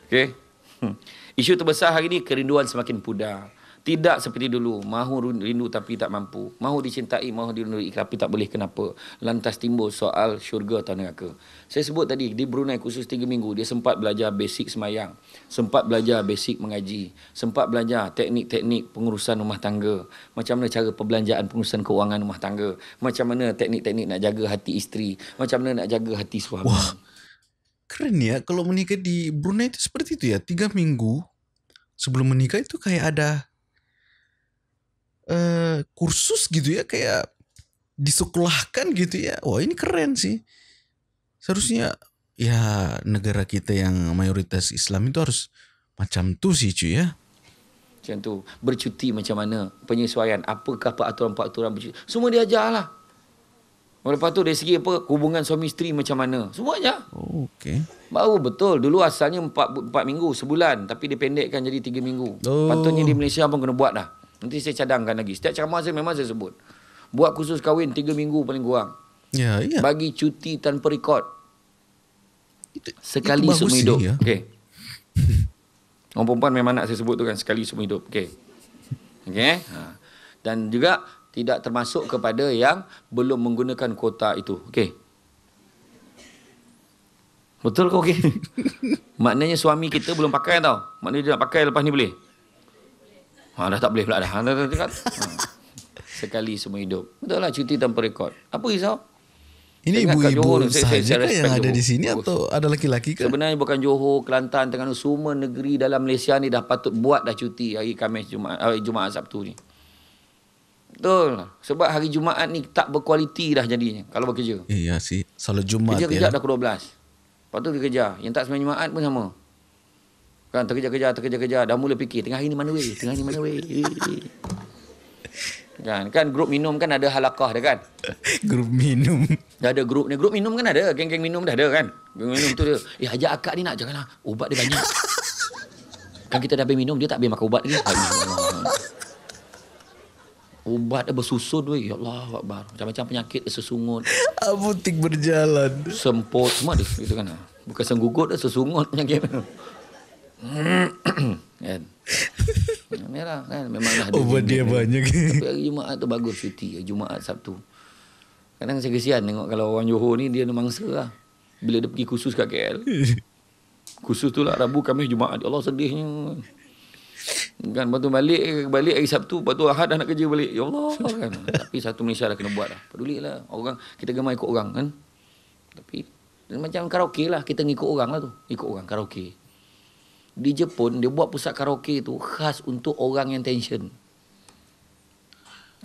Okay. Hmm. Isu terbesar hari ni, kerinduan semakin pudar. Tidak seperti dulu. Mahu rindu tapi tak mampu. Mahu dicintai, mahu dirindui tapi tak boleh kenapa. Lantas timbul soal syurga atau neraka. Saya sebut tadi, di Brunei khusus 3 minggu, dia sempat belajar basic semayang. Sempat belajar basic mengaji. Sempat belajar teknik-teknik pengurusan rumah tangga. Macam mana cara perbelanjaan pengurusan keuangan rumah tangga. Macam mana teknik-teknik nak jaga hati isteri. Macam mana nak jaga hati suami. Wah. Keren ya kalau menikah di Brunei itu seperti itu ya. Tiga minggu sebelum menikah itu kayak ada eh kursus gitu ya kayak disekolahkan gitu ya. Wah ini keren sih. Seharusnya ya negara kita yang mayoritas Islam itu harus macam tuh sih cuy ya. Macam tu. Bercuti macam mana. Penyesuaian. Apakah peraturan-peraturan bercuti. Semua dia ajar lah. Lepas tu dari segi apa. Hubungan suami isteri macam mana. Semua ajar. Oh, Oke. Baru betul. Dulu asalnya empat, empat minggu. Sebulan. Tapi dipendekkan jadi tiga minggu. Oh. Patutnya di Malaysia pun kena buat dah. Nanti saya cadangkan lagi. Setiap ceramah saya memang saya sebut. Buat khusus kahwin tiga minggu paling kurang. Ya iya. Bagi cuti tanpa rekod. Itu, Sekali itu seumur hidup. ya. Okey. Orang perempuan memang nak saya sebut tu kan sekali seumur hidup. Okey. Okey. Ha. Dan juga tidak termasuk kepada yang belum menggunakan kuota itu. Okey. Betul ke okey? Maknanya suami kita belum pakai tau. Maknanya dia nak pakai lepas ni boleh. Ha, dah tak boleh pula dah. Ha, dah, dah, dah. Ha. Sekali seumur hidup. Betul lah cuti tanpa rekod. Apa risau? Ini ibu-ibu tu, saya- saya- yang ada di Johor. sini Bagus. atau ada laki-laki kan? Sebenarnya bukan Johor, Kelantan, Terengganu, semua negeri dalam Malaysia ni dah patut buat dah cuti hari Khamis, Jumaat, hari Jumaat Sabtu ni. Betul. Sebab hari Jumaat ni tak berkualiti dah jadinya kalau bekerja. Iya sih, salat Jumat Kerja ya. kejap dah ke 12. Lepas tu dia kerja. Yang tak sembahyang Jumaat pun sama. Kan terkejar-kejar, terkejar-kejar. Dah mula fikir, tengah hari ni mana weh? Tengah hari ni mana weh? kan, kan grup minum kan ada halakah dah kan? Grup minum. Dah ada grup ni. Grup minum kan ada. Geng-geng minum dah ada kan? Geng minum tu dia. Eh, ajak akak ni nak. Janganlah. Ubat dia banyak. kan kita dah habis minum, dia tak habis makan ubat lagi. Ubat dia bersusun weh. Ya Allah, Akbar. Macam-macam penyakit dia sesungut, Apotik berjalan. semput, semua ada. Gitu kan. Bukan senggugut, dia sesungut penyakit. kan? Lah kan. Memang dah ada Obat dia geng-geng. banyak. Tapi hari Jumaat tu bagus cuti. Jumaat, Sabtu. Kadang saya kesian tengok kalau orang Johor ni dia ada mangsa lah. Bila dia pergi khusus kat KL. Khusus tu lah Rabu, Khamis, Jumaat. Ya Allah sedihnya. Kan lepas tu balik balik hari Sabtu, lepas tu Ahad dah nak kerja balik. Ya Allah kan. Tapi satu Malaysia dah kena buat dah. Peduli lah. Orang kita gemar ikut orang kan. Tapi macam karaoke lah kita ngikut orang lah tu. Ikut orang karaoke. Di Jepun dia buat pusat karaoke tu khas untuk orang yang tension.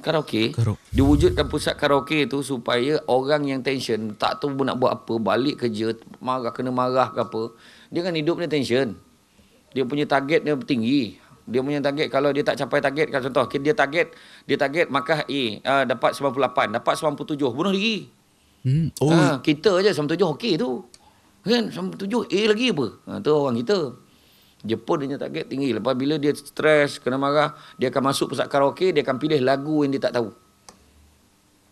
Karaoke, Karo- diwujudkan pusat karaoke tu supaya orang yang tension tak tahu nak buat apa, balik kerja, marah kena marah ke apa, dia kan hidup dia tension. Dia punya target dia tinggi. Dia punya target kalau dia tak capai target kalau contoh dia target dia target maka A uh, dapat 98, dapat 97, bunuh diri. Hmm. Oh, Ha, kita je 97 okey tu. Kan sampai tujuh A lagi apa? Ha, tu orang kita. Jepun dia punya target tinggi. Lepas bila dia stres, kena marah, dia akan masuk pusat karaoke, dia akan pilih lagu yang dia tak tahu.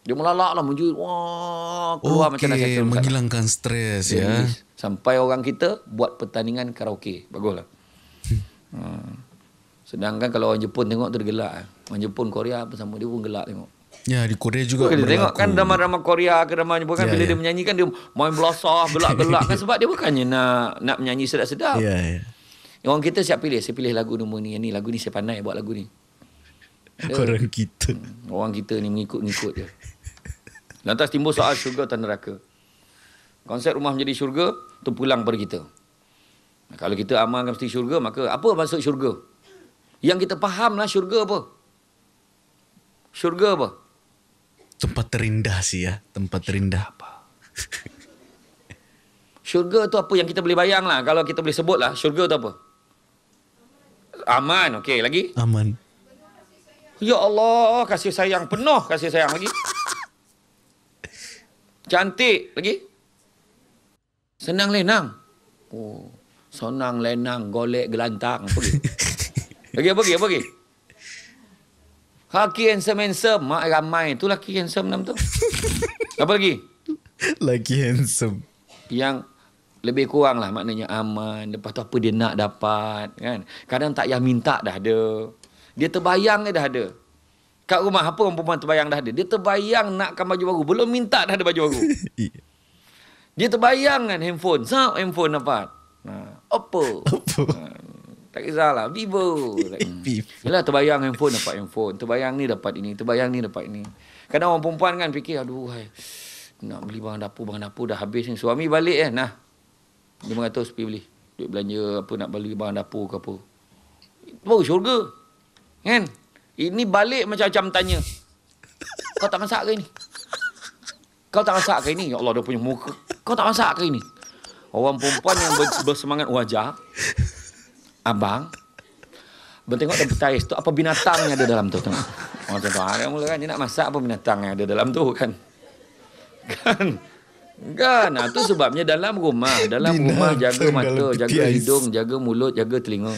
Dia melalak lah menjui. Wah, keluar macam nak Okey, menghilangkan stres ya. Yes. Sampai orang kita buat pertandingan karaoke. Baguslah. ha. Sedangkan kalau orang Jepun tengok tu dia gelak. eh. Orang Jepun, Korea apa sama dia pun gelak tengok. Ya, di Korea juga dia berlaku. tengok kan drama-drama Korea ke drama Jepun kan Ya, bila ya. dia menyanyi kan dia main belasah, gelak-gelak kan sebab dia bukannya nak nak menyanyi sedap-sedap. Ya, ya. Orang kita siap pilih, saya pilih lagu nombor ni, yang ni lagu ni saya pandai buat lagu ni. Orang kita. Orang kita ni mengikut-ngikut je. Lantas timbul soal syurga atau neraka. Konsep rumah menjadi syurga, tu pulang pada kita. Kalau kita amalkan mesti syurga, maka apa maksud syurga? Yang kita faham lah syurga apa? Syurga apa? Tempat terindah sih ya, tempat terindah. Syurga tu apa yang kita boleh bayang lah. Kalau kita boleh sebut lah, syurga tu apa? Aman, okey. Lagi? Aman. Ya Allah, kasih sayang penuh kasih sayang lagi. Cantik lagi. Senang lenang. Oh, senang lenang, golek gelantang. Apa lagi? lagi apa lagi? Apa lagi? Laki handsome handsome. Mak ramai. Tu laki handsome nam tu. Apa lagi? Lagi handsome. Yang lebih kurang lah maknanya aman. Lepas tu apa dia nak dapat. kan? Kadang tak payah minta dah ada. Dia terbayang dia dah ada. Kat rumah apa orang perempuan terbayang dah ada. Dia terbayang nakkan baju baru. Belum minta dah ada baju baru. Dia terbayang kan handphone. Sap handphone dapat. Ha, Oppo. Apa? Ha, tak kisahlah. Vivo. Vivo. Yelah terbayang handphone dapat handphone. Terbayang ni dapat ini. Terbayang ni dapat ini. Kadang orang perempuan kan fikir. Aduh hai. Nak beli barang dapur. Barang dapur dah habis ni. Suami balik kan. Nah. 500 pergi beli. Duit belanja apa nak beli barang dapur ke apa. Baru syurga. Kan? Ini balik macam-macam tanya. Kau tak masak ke ini? Kau tak masak ke ini? Ya Allah dia punya muka. Kau tak masak ke ini? Orang perempuan yang ber- bersemangat wajah. Abang. Bertengok dan bertais tu. Apa binatang yang ada dalam tu? Tengok. Orang tu ada mula kan. Dia nak masak apa binatang yang ada dalam tu kan? Kan? Kan? Nah, tu sebabnya dalam rumah. Dalam rumah Binatang jaga mata, dalam jaga ais. hidung, jaga mulut, jaga telinga.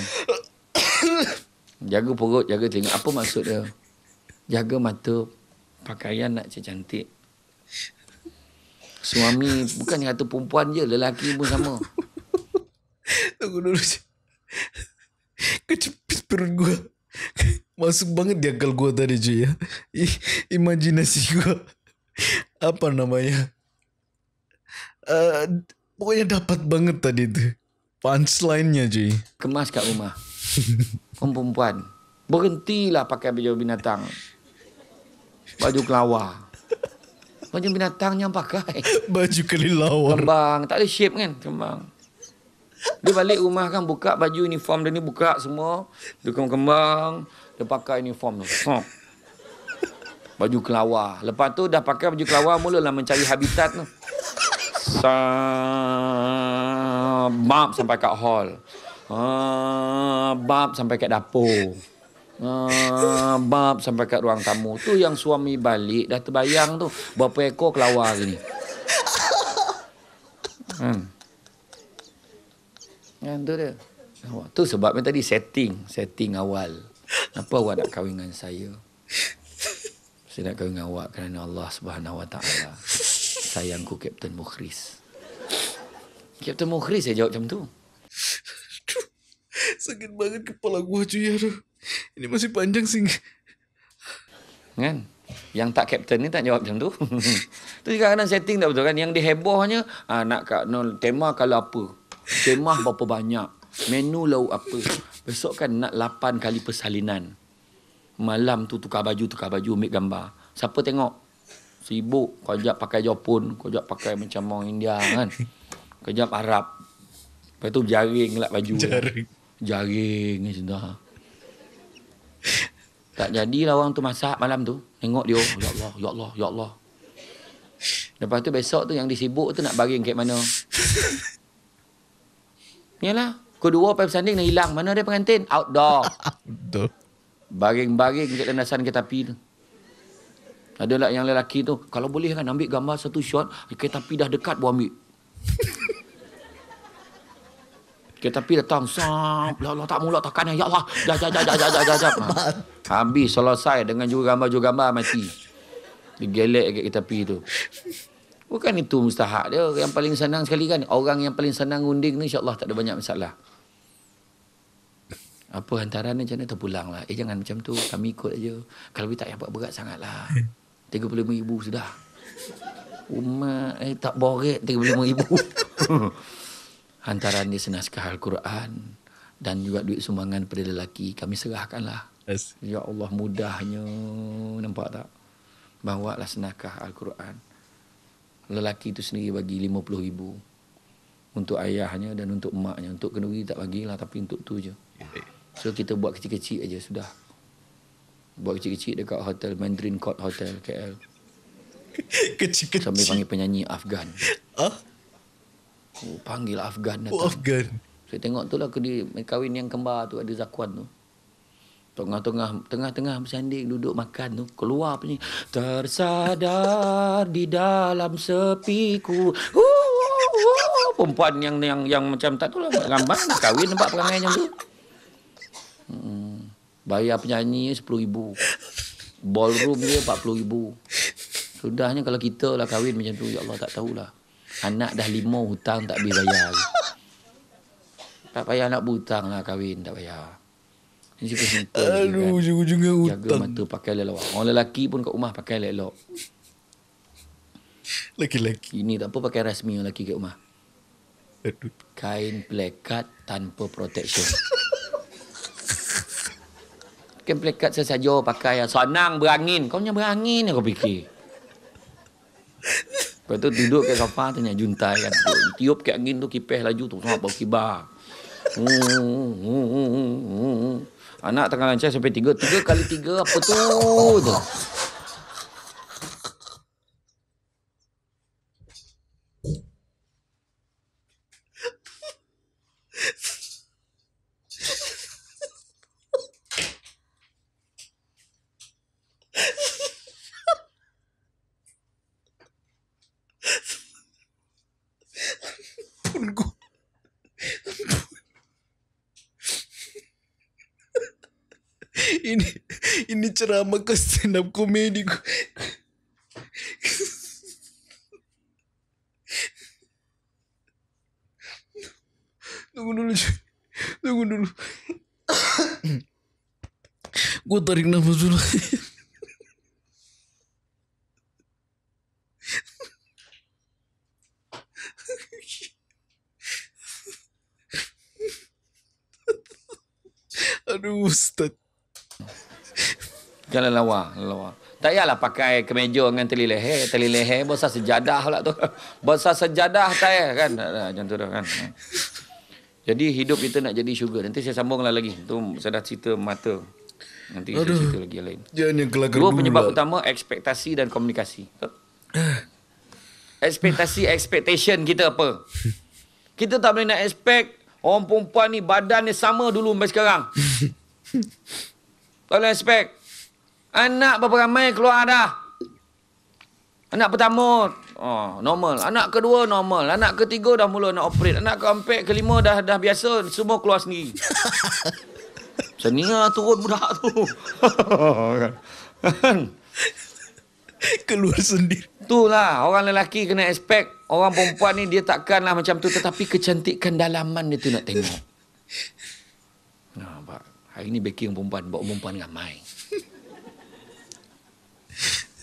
Jaga perut, jaga telinga. Apa maksud dia? Jaga mata, pakaian nak cantik. Suami bukan kata perempuan je, lelaki pun sama. Tunggu dulu. Kecepit perut gua. Masuk banget di akal gua tadi cuy ya. I- Imajinasi gua. Apa namanya? Uh, pokoknya dapat banget tadi tuh. Punchline-nya cuy. Kemas kat rumah. Orang perempuan. Berhentilah pakai baju binatang. Baju kelawar. Baju binatang yang pakai. Baju kelilawar. Kembang. Tak ada shape kan kembang. Dia balik rumah kan buka baju uniform dia ni buka semua. Dia kembang. Dia pakai uniform tu. Ha. Baju kelawar. Lepas tu dah pakai baju kelawar mulalah mencari habitat tu. Sa- Bab sampai kat hall. Ah, bab sampai kat dapur. Ah, bab sampai kat ruang tamu. Tu yang suami balik dah terbayang tu. Berapa ekor kelawar gini. Hmm. Yang tu dia. Tu sebabnya tadi setting, setting awal. Kenapa awak nak kahwin dengan saya? Saya nak kahwin dengan awak kerana Allah Subhanahu Wa Taala sayangku Kapten Mukhris. Kapten Mukhris saya jawab macam tu. Sakit banget kepala gua cuy aduh. Ini masih panjang sih. Kan? Yang tak kapten ni tak jawab macam tu. tu juga kadang setting tak betul kan. Yang dihebohnya, ah, nak kat, no, tema kalau apa. Tema berapa banyak. Menu lauk apa. Besok kan nak 8 kali persalinan. Malam tu tukar baju, tukar baju, ambil gambar. Siapa tengok? Sibuk. Kejap pakai Jepun. Kejap pakai macam orang India kan. Kejap Arab. Lepas tu jaring lah baju. Jaring. Jaring macam tu. Tak jadilah orang tu masak malam tu. Tengok dia. Ya Allah, ya Allah, ya Allah. Lepas tu besok tu yang disibuk tu nak baring kat mana. Yalah. Kedua pergi bersanding dah hilang. Mana dia pengantin? Outdoor. Duh. Baring-baring kat landasan kereta api tu. Ada lah yang lelaki tu. Kalau boleh kan ambil gambar satu shot. Kereta api dah dekat buat ambil. Kereta api datang. Sap. Ya Allah, tak mula takkan. Ya Allah. Jap, jap, jap, jap, jap, jap, jap. Ha. Habis selesai dengan jurugambar-jurugambar mati. Digelek kat kereta api tu. Bukan itu mustahak dia. Yang paling senang sekali kan. Orang yang paling senang unding ni insyaAllah tak ada banyak masalah. Apa hantaran ni macam mana terpulang lah. Eh jangan macam tu. Kami ikut aja. Kalau tak yang berat sangat lah. RM35,000 sudah. Umat eh tak borek RM35,000. hantaran dia senaskah Al-Quran. Dan juga duit sumbangan pada lelaki. Kami serahkanlah. Yes. Ya Allah mudahnya. Nampak tak? Bawa lah senakah Al-Quran. Lelaki itu sendiri bagi RM50,000. Untuk ayahnya dan untuk emaknya. Untuk kenduri tak bagilah. Tapi untuk tu je. So kita buat kecil-kecil aja sudah. Buat kecil-kecil dekat hotel Mandarin Court Hotel KL. Sambil Kecil-kecil. panggil penyanyi Afgan. Ah, Oh, panggil Afgan oh, datang. Afgan. Saya tengok tu lah ke di kahwin yang kembar tu ada Zakwan tu. Tengah-tengah tengah-tengah bersanding duduk makan tu keluar punya tersadar di dalam sepiku. Uh, uh. Perempuan yang yang yang macam tak tu lah gambar nak kahwin nampak perangai macam tu. Hmm. Bayar penyanyi RM10,000. Ballroom dia RM40,000. Sudahnya kalau kita lah kahwin macam tu, ya Allah tak tahulah. Anak dah lima hutang tak habis bayar. Tak payah nak berhutang lah kahwin, tak payah. Ini simple simple. Aduh, kan. ujung-ujungnya Jaga hutang. mata pakai elok. Orang lelaki pun kat rumah pakai elok. Laki-laki. Ini tak apa pakai rasmi lelaki kat rumah. Aduh. Kain plekat tanpa protection. Kain plekat sesaja pakai yang senang berangin. Kau punya berangin kau fikir. Lepas tu duduk kat sofa tanya juntai kan. Tiup kat angin tu kipas laju tu semua bau kibar. Hmm, Anak tengah lancar sampai tiga. Tiga kali tiga apa tu? tu. Ceramah ke stand up comedy gua. Tunggu dulu. Tunggu dulu. Gue tarik nafas dulu. Jangan lawa, lawa. Tak payahlah pakai kemeja dengan tali leher. Tali leher besar sejadah lah tu. Besar sejadah tak payah kan. Tak, tak, Macam tu dah kan. Jadi hidup kita nak jadi sugar. Nanti saya sambunglah lagi. Tu saya dah cerita mata. Nanti saya Aduh. cerita lagi yang lain. Jangan yang kelakar Dua dulu penyebab lah. utama ekspektasi dan komunikasi. Ekspektasi, expectation kita apa? Kita tak boleh nak expect orang perempuan ni badan dia sama dulu sampai sekarang. tak boleh expect. Anak berapa ramai keluar dah. Anak pertama oh, normal. Anak kedua normal. Anak ketiga dah mula nak operate. Anak keempat, kelima dah dah biasa. Semua keluar sendiri. Seni lah turun budak tu. Keluar sendiri. Itulah orang lelaki kena expect orang perempuan ni dia takkanlah macam tu tetapi kecantikan dalaman dia tu nak tengok. Nah, pak. Hari ni backing perempuan, bawa perempuan ramai.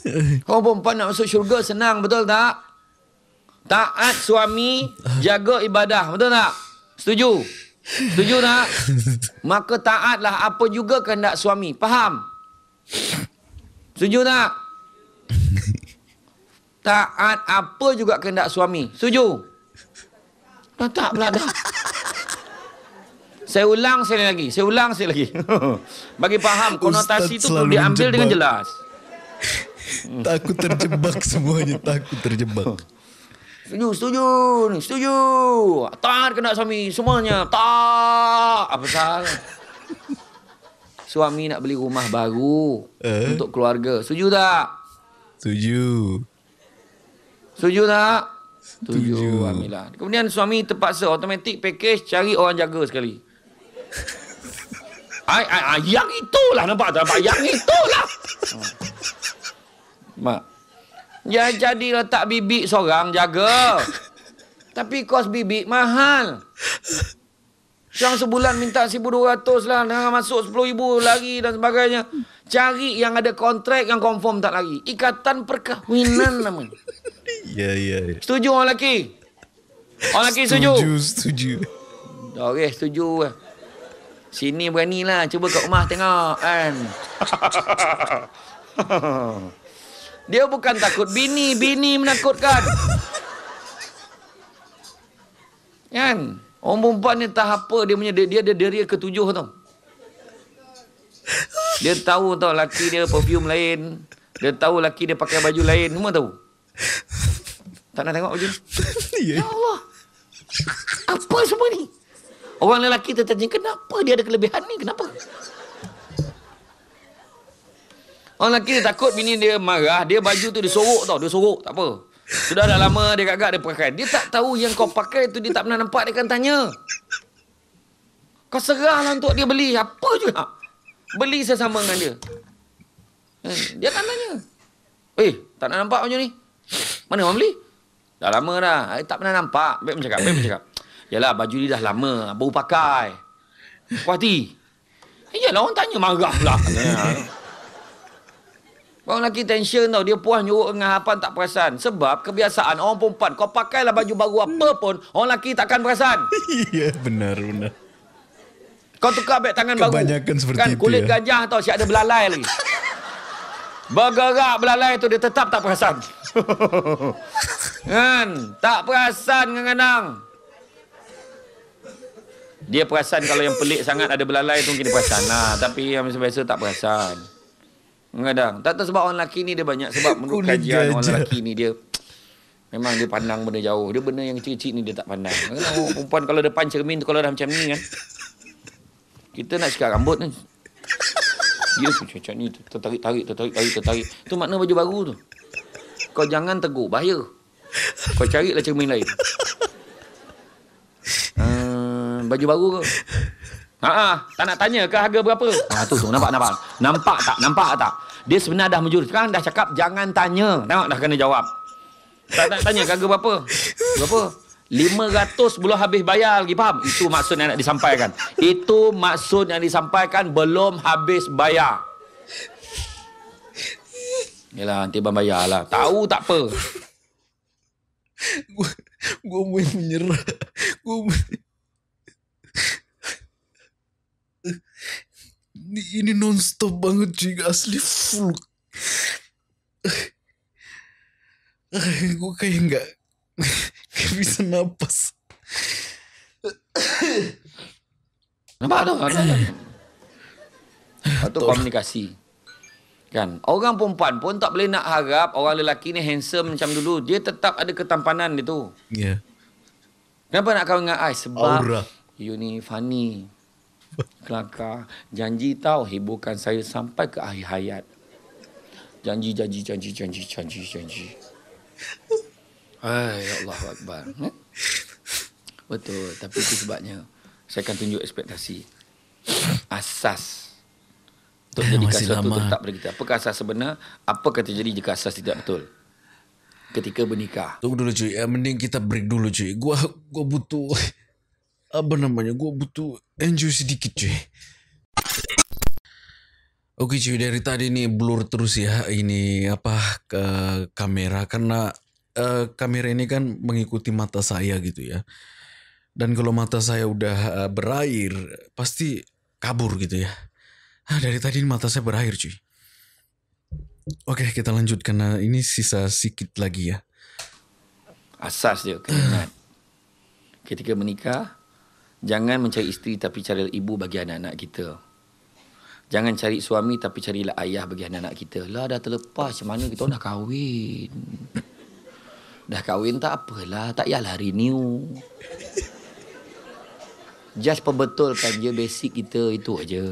Orang perempuan nak masuk syurga senang, betul tak? Taat suami, jaga ibadah, betul tak? Setuju? Setuju tak? Maka taatlah apa juga kehendak suami. Faham? Setuju tak? Taat apa juga kehendak suami. Setuju? Dah tak pula dah. Saya ulang sekali lagi. Saya ulang sekali lagi. Bagi faham konotasi Ustaz itu perlu diambil dengan jelas. Takut terjebak semuanya. Takut terjebak. Setuju, setuju setuju. Taat kena suami semuanya. Tak. Apa salah? Suami nak beli rumah baru Eh? untuk keluarga. Setuju tak? Setuju. Setuju tak? Setuju Amila. Kemudian suami terpaksa automatic package cari orang jaga sekali. Ay, ay, ay, yang itulah nampak tak nampak yang itulah. Hmm. Mak. Ya jadi letak bibik seorang jaga. Tapi kos bibik mahal. Yang sebulan minta 1,200 lah. Jangan masuk 10,000 lagi dan sebagainya. Cari yang ada kontrak yang confirm tak lagi. Ikatan perkahwinan namanya. Ya, ya, ya. Setuju orang lelaki? Orang lelaki setuju? Setuju, setuju. Okey, setuju. Sini beranilah. Cuba kat rumah tengok kan. Dia bukan takut bini. Bini menakutkan. Kan? Orang perempuan ni tak apa dia punya. Dia, dia ada deria ketujuh tau. Dia tahu tau laki dia perfume lain. Dia tahu laki dia pakai baju lain. Semua tahu. Tak nak tengok baju? Ya. Ya Allah. Apa semua ni? Orang lelaki tertanya, kenapa dia ada kelebihan ni? Kenapa? Orang lelaki dia takut bini dia marah, dia baju tu dia sorok tau, dia sorok, tak apa. Sudah dah lama dia gagak dia pakai. Dia tak tahu yang kau pakai tu dia tak pernah nampak, dia akan tanya. Kau serahlah untuk dia beli, apa juga. Beli sesama dengan dia. Eh, Dia akan tanya. Eh, tak nak nampak baju ni? Mana orang beli? Dah lama dah. Eh, tak pernah nampak. Baik cakap, baik cakap. Yalah, baju ni dah lama. Baru pakai. Puas hati. Yalah, orang tanya marah pula. Orang lelaki tension tau. Dia puas nyuruk dengan apa tak perasan. Sebab kebiasaan orang perempuan. Kau pakailah baju baru apa pun. Orang lelaki takkan perasan. Iya, benar, benar. Kau tukar beg tangan baru. Kebanyakan seperti kan, itu, Kulit ya. gajah tau. Siap ada belalai lagi. Bergerak belalai tu dia tetap tak perasan. kan? Tak perasan kadang-kadang. Dia perasan kalau yang pelik sangat ada belalai tu mungkin dia perasan lah. Tapi yang biasa-biasa tak perasan. Kadang. Tak tahu sebab orang lelaki ni dia banyak. Sebab menurut kajian orang lelaki ni dia Memang dia pandang benda jauh. Dia benda yang kecil-kecil ni dia tak pandang. Kadang-kadang orang perempuan kalau depan cermin tu kalau dah macam ni kan. Kita nak sikat rambut ni. Dia tu macam ni. Tertarik-tarik, tertarik-tarik, tertarik. Tu makna baju baru tu. Kau jangan tegur. Bahaya. Kau carilah cermin lain. Uh, baju baru ke? Ha ah, tak nak tanya ke harga berapa? Ha tu tu nampak nampak. Nampak tak? Nampak tak? Dia sebenarnya dah menjurus. Sekarang dah cakap jangan tanya. Tengok dah kena jawab. Tak nak tanya harga berapa? Berapa? 500 belum habis bayar lagi faham? Itu maksud yang nak disampaikan. Itu maksud yang disampaikan belum habis bayar. Yalah nanti bang bayar lah. Tahu tak apa. Gue mau menyerah. Gue ini, ini non-stop banget cuy. Asli full. gue kayak nggak nggak bisa napas. Tu? Nampak tak? Itu komunikasi. Kan? Orang perempuan pun tak boleh nak harap orang lelaki ni handsome macam dulu. Dia tetap ada ketampanan dia tu. Ya. Kenapa nak kahwin dengan I? Sebab Aura. you ni funny. Kelakar. Janji tahu hiburkan saya sampai ke akhir hayat. Janji, janji, janji, janji, janji, janji. Ay, ya Allah Akbar. Eh? Betul. Tapi itu sebabnya saya akan tunjuk ekspektasi. Asas. Untuk Eh, jadikan sesuatu lama. tetap pada kita. Apakah asas sebenar? Apa kata jadi jika asas tidak betul? Ketika bernikah. Tunggu dulu cuy. Ya, mending kita break dulu cuy. Gua gua butuh apa namanya? Gua butuh enjoy sedikit cuy. Oke cuy, dari tadi nih blur terus ya ini apa ke kamera karena eh, kamera ini kan mengikuti mata saya gitu ya. Dan kalau mata saya udah eh, berair, pasti kabur gitu ya. Ah, dari tadi mata saya berair cuy. Oke, kita lanjutkan. Nah, ini sisa sedikit lagi ya. Asas dia ingat. Ketika menikah, jangan mencari isteri tapi cari ibu bagi anak-anak kita. Jangan cari suami tapi carilah ayah bagi anak-anak kita. Lah dah terlepas macam mana kita dah kahwin. Dah kahwin tak apalah, tak payahlah renew. Just perbetulkan je basic kita itu aja.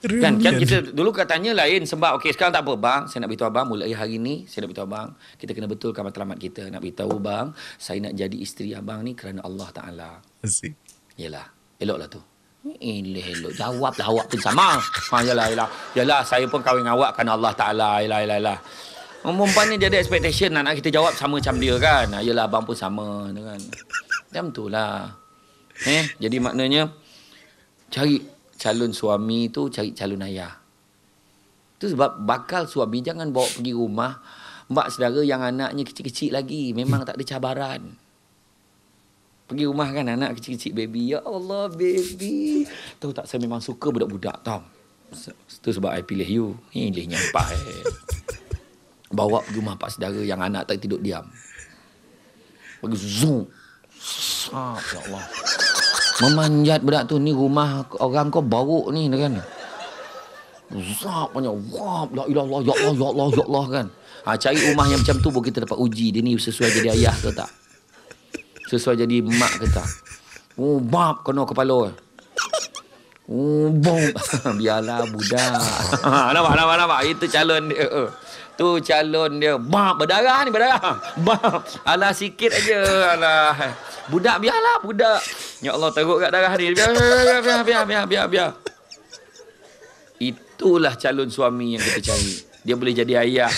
Kan, kan kita dulu katanya lain sebab okey sekarang tak apa bang saya nak beritahu abang mulai hari ni saya nak beritahu abang kita kena betulkan matlamat kita nak beritahu bang saya nak jadi isteri abang ni kerana Allah Taala Asik. Yalah, eloklah tu. Eleh elok. Jawablah awak pun sama. Ha, yalah, yalah. Yalah, saya pun kahwin dengan awak kerana Allah Ta'ala. Yalah, yalah, yalah. Perempuan ni dia ada expectation nak, nak kita jawab sama macam dia kan. Ha, yalah, abang pun sama. Kan. Macam tu lah. Eh, jadi maknanya, cari calon suami tu, cari calon ayah. Tu sebab bakal suami jangan bawa pergi rumah mak saudara yang anaknya kecil-kecil lagi. Memang tak ada cabaran. Pergi rumah kan anak kecil-kecil baby. Ya Allah baby. Tahu tak saya memang suka budak-budak tau. Itu sebab I pilih you. Ini nyampah eh. Bawa pergi rumah pak saudara yang anak tak tidur diam. Pergi zoom. Sap ya Allah. Memanjat budak tu ni rumah orang kau bau ni kan. Zap banyak. Wah, la Allah, ya Allah, ya Allah, ya Allah kan. Ha, cari rumah yang macam tu pun kita dapat uji. Dia ni sesuai jadi ayah ke tak? Sesuai jadi mak ke tak? Oh, bab kena kepala. Oh, bom. Biarlah budak. nampak, nampak, nampak. Itu calon dia. Uh. Tu calon dia. Bab, berdarah ni, berdarah. Bab. Alah, sikit aja. Alah. Budak, biarlah budak. Ya Allah, teruk kat darah ni. Biar, biar, biar, biar, biar, biar. Itulah calon suami yang kita cari. Dia boleh jadi ayah.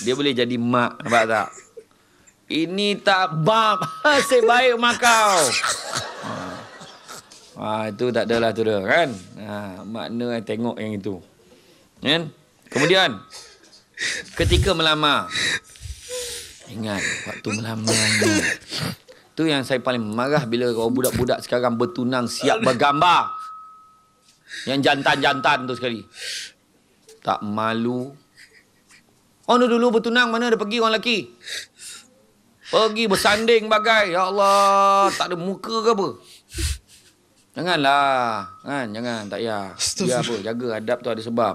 Dia boleh jadi mak. Nampak tak? Ini tak bab. Asyik baik mak kau. Ha. ha. itu tak adalah tu dah kan. Ha. makna yang tengok yang itu. Kan? Kemudian ketika melamar. Ingat waktu melamar ni. Tu yang saya paling marah bila kau budak-budak sekarang bertunang siap bergambar. Yang jantan-jantan tu sekali. Tak malu. Oh, dulu bertunang mana ada pergi orang lelaki? Pergi bersanding bagai. Ya Allah, tak ada muka ke apa? Janganlah. Kan, jangan. Tak payah. Biar apa, jaga adab tu ada sebab.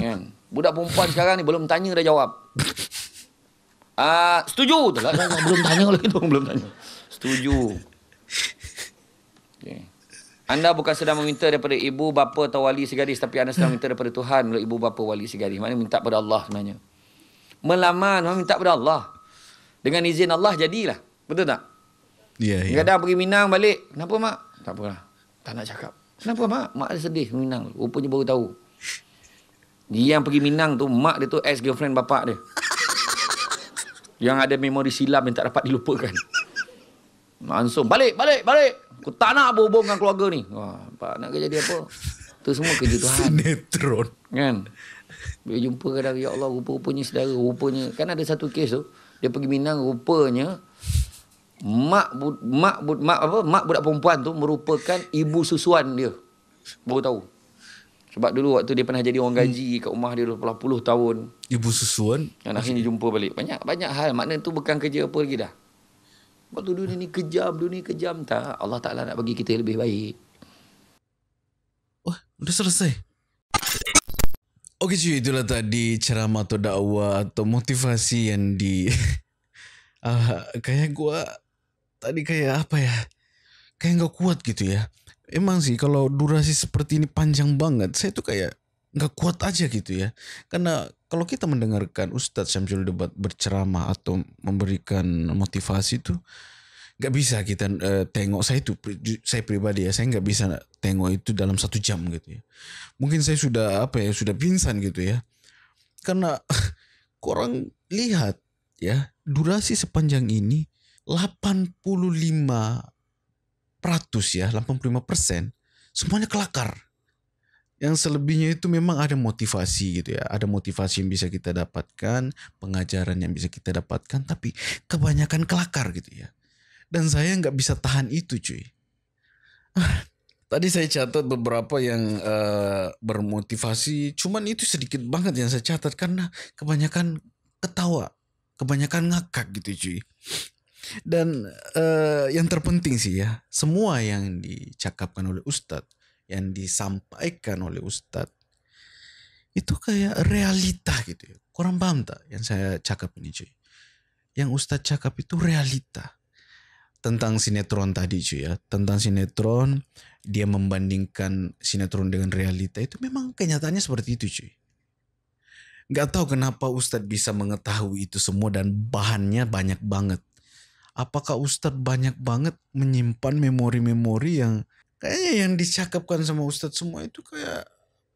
Kan? Budak perempuan sekarang ni belum tanya dah jawab. Ah, setuju tu lah. Belum tanya lagi tu, belum tanya. Setuju. Okay. Anda bukan sedang meminta daripada ibu, bapa atau wali segaris tapi anda sedang minta daripada Tuhan melalui ibu, bapa, wali segaris. Maknanya minta pada Allah sebenarnya. Melamar minta pada Allah. Dengan izin Allah jadilah. Betul tak? Ya, ya. Kadang pergi Minang balik. Kenapa mak? Tak apalah. Tak nak cakap. Kenapa mak? Mak ada sedih Minang. Rupanya baru tahu. Dia yang pergi Minang tu, mak dia tu ex-girlfriend bapak dia. Yang ada memori silam yang tak dapat dilupakan. Langsung, balik, balik, balik. Aku tak nak berhubung dengan keluarga ni. Wah, pak nak kerja jadi apa? Tu semua kerja Tuhan. Sinetron. Kan? Bila jumpa kadang, ya Allah, rupa-rupanya saudara, rupanya. Kan ada satu kes tu, dia pergi Minang, rupanya, mak bu, mak bu, mak apa mak budak perempuan tu merupakan ibu susuan dia. Baru tahu. Sebab dulu waktu dia pernah jadi orang gaji kat rumah dia 20 tahun. Ibu susuan. Dan akhirnya jumpa balik. Banyak banyak hal. Makna tu bukan kerja apa lagi dah. Waktu dunia ni kejam, dunia kejam tak. Allah Ta'ala nak bagi kita lebih baik. Wah, udah selesai. Oke cuy, itulah tadi ceramah atau dakwah atau motivasi yang di... uh, kayak gua tadi kayak apa ya? Kayak nggak kuat gitu ya. Emang sih kalau durasi seperti ini panjang banget, saya tuh kayak nggak kuat aja gitu ya. Karena kalau kita mendengarkan Ustadz Syamsul Debat berceramah atau memberikan motivasi itu nggak bisa kita eh, tengok. Saya itu saya pribadi ya saya nggak bisa tengok itu dalam satu jam gitu ya. Mungkin saya sudah apa ya sudah pingsan gitu ya. Karena korang lihat ya durasi sepanjang ini 85 peratus ya 85 persen semuanya kelakar. Yang selebihnya itu memang ada motivasi gitu ya. Ada motivasi yang bisa kita dapatkan pengajaran yang bisa kita dapatkan tapi kebanyakan kelakar gitu ya dan saya nggak bisa tahan itu cuy. Tadi saya catat beberapa yang eh, bermotivasi. Cuman itu sedikit banget yang saya catat karena kebanyakan ketawa kebanyakan ngakak gitu cuy. Dan eh, yang terpenting sih ya semua yang dicakapkan oleh Ustadz yang disampaikan oleh Ustadz itu kayak realita gitu ya. Kurang paham tak yang saya cakap ini cuy? Yang Ustadz cakap itu realita tentang sinetron tadi cuy ya. Tentang sinetron, dia membandingkan sinetron dengan realita itu memang kenyataannya seperti itu cuy. Gak tahu kenapa Ustadz bisa mengetahui itu semua dan bahannya banyak banget. Apakah Ustadz banyak banget menyimpan memori-memori yang kayaknya yang dicakapkan sama Ustadz semua itu kayak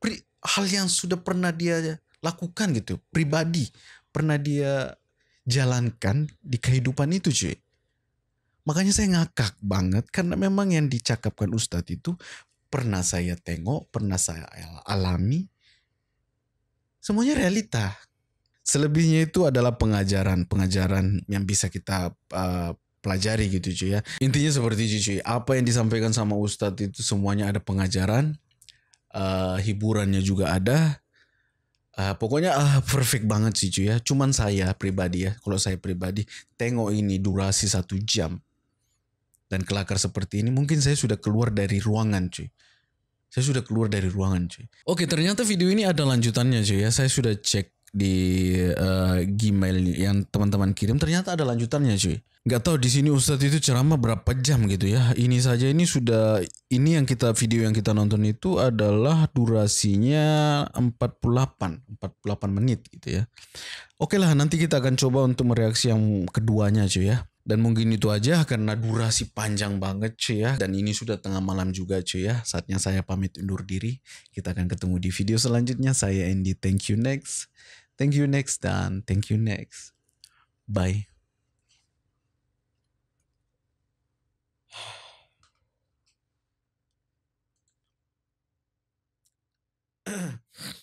pri, hal yang sudah pernah dia lakukan gitu, pribadi, pernah dia jalankan di kehidupan itu cuy. Makanya saya ngakak banget karena memang yang dicakapkan Ustadz itu pernah saya tengok, pernah saya alami, semuanya realita. Selebihnya itu adalah pengajaran, pengajaran yang bisa kita uh, pelajari gitu cuy ya. Intinya seperti itu cuy. Apa yang disampaikan sama Ustadz itu semuanya ada pengajaran, uh, hiburannya juga ada. Uh, pokoknya uh, perfect banget sih cuy ya. Cuman saya pribadi ya, kalau saya pribadi tengok ini durasi satu jam dan kelakar seperti ini, mungkin saya sudah keluar dari ruangan cuy. Saya sudah keluar dari ruangan cuy. Oke ternyata video ini ada lanjutannya cuy ya. Saya sudah cek di uh, Gmail yang teman-teman kirim ternyata ada lanjutannya cuy. Gak tahu di sini Ustadz itu ceramah berapa jam gitu ya. Ini saja ini sudah ini yang kita video yang kita nonton itu adalah durasinya 48 48 menit gitu ya. Oke lah nanti kita akan coba untuk mereaksi yang keduanya cuy ya. Dan mungkin itu aja karena durasi panjang banget cuy ya. Dan ini sudah tengah malam juga cuy ya. Saatnya saya pamit undur diri. Kita akan ketemu di video selanjutnya. Saya Andy. Thank you next. Thank you next dan thank you next. Bye. Ugh.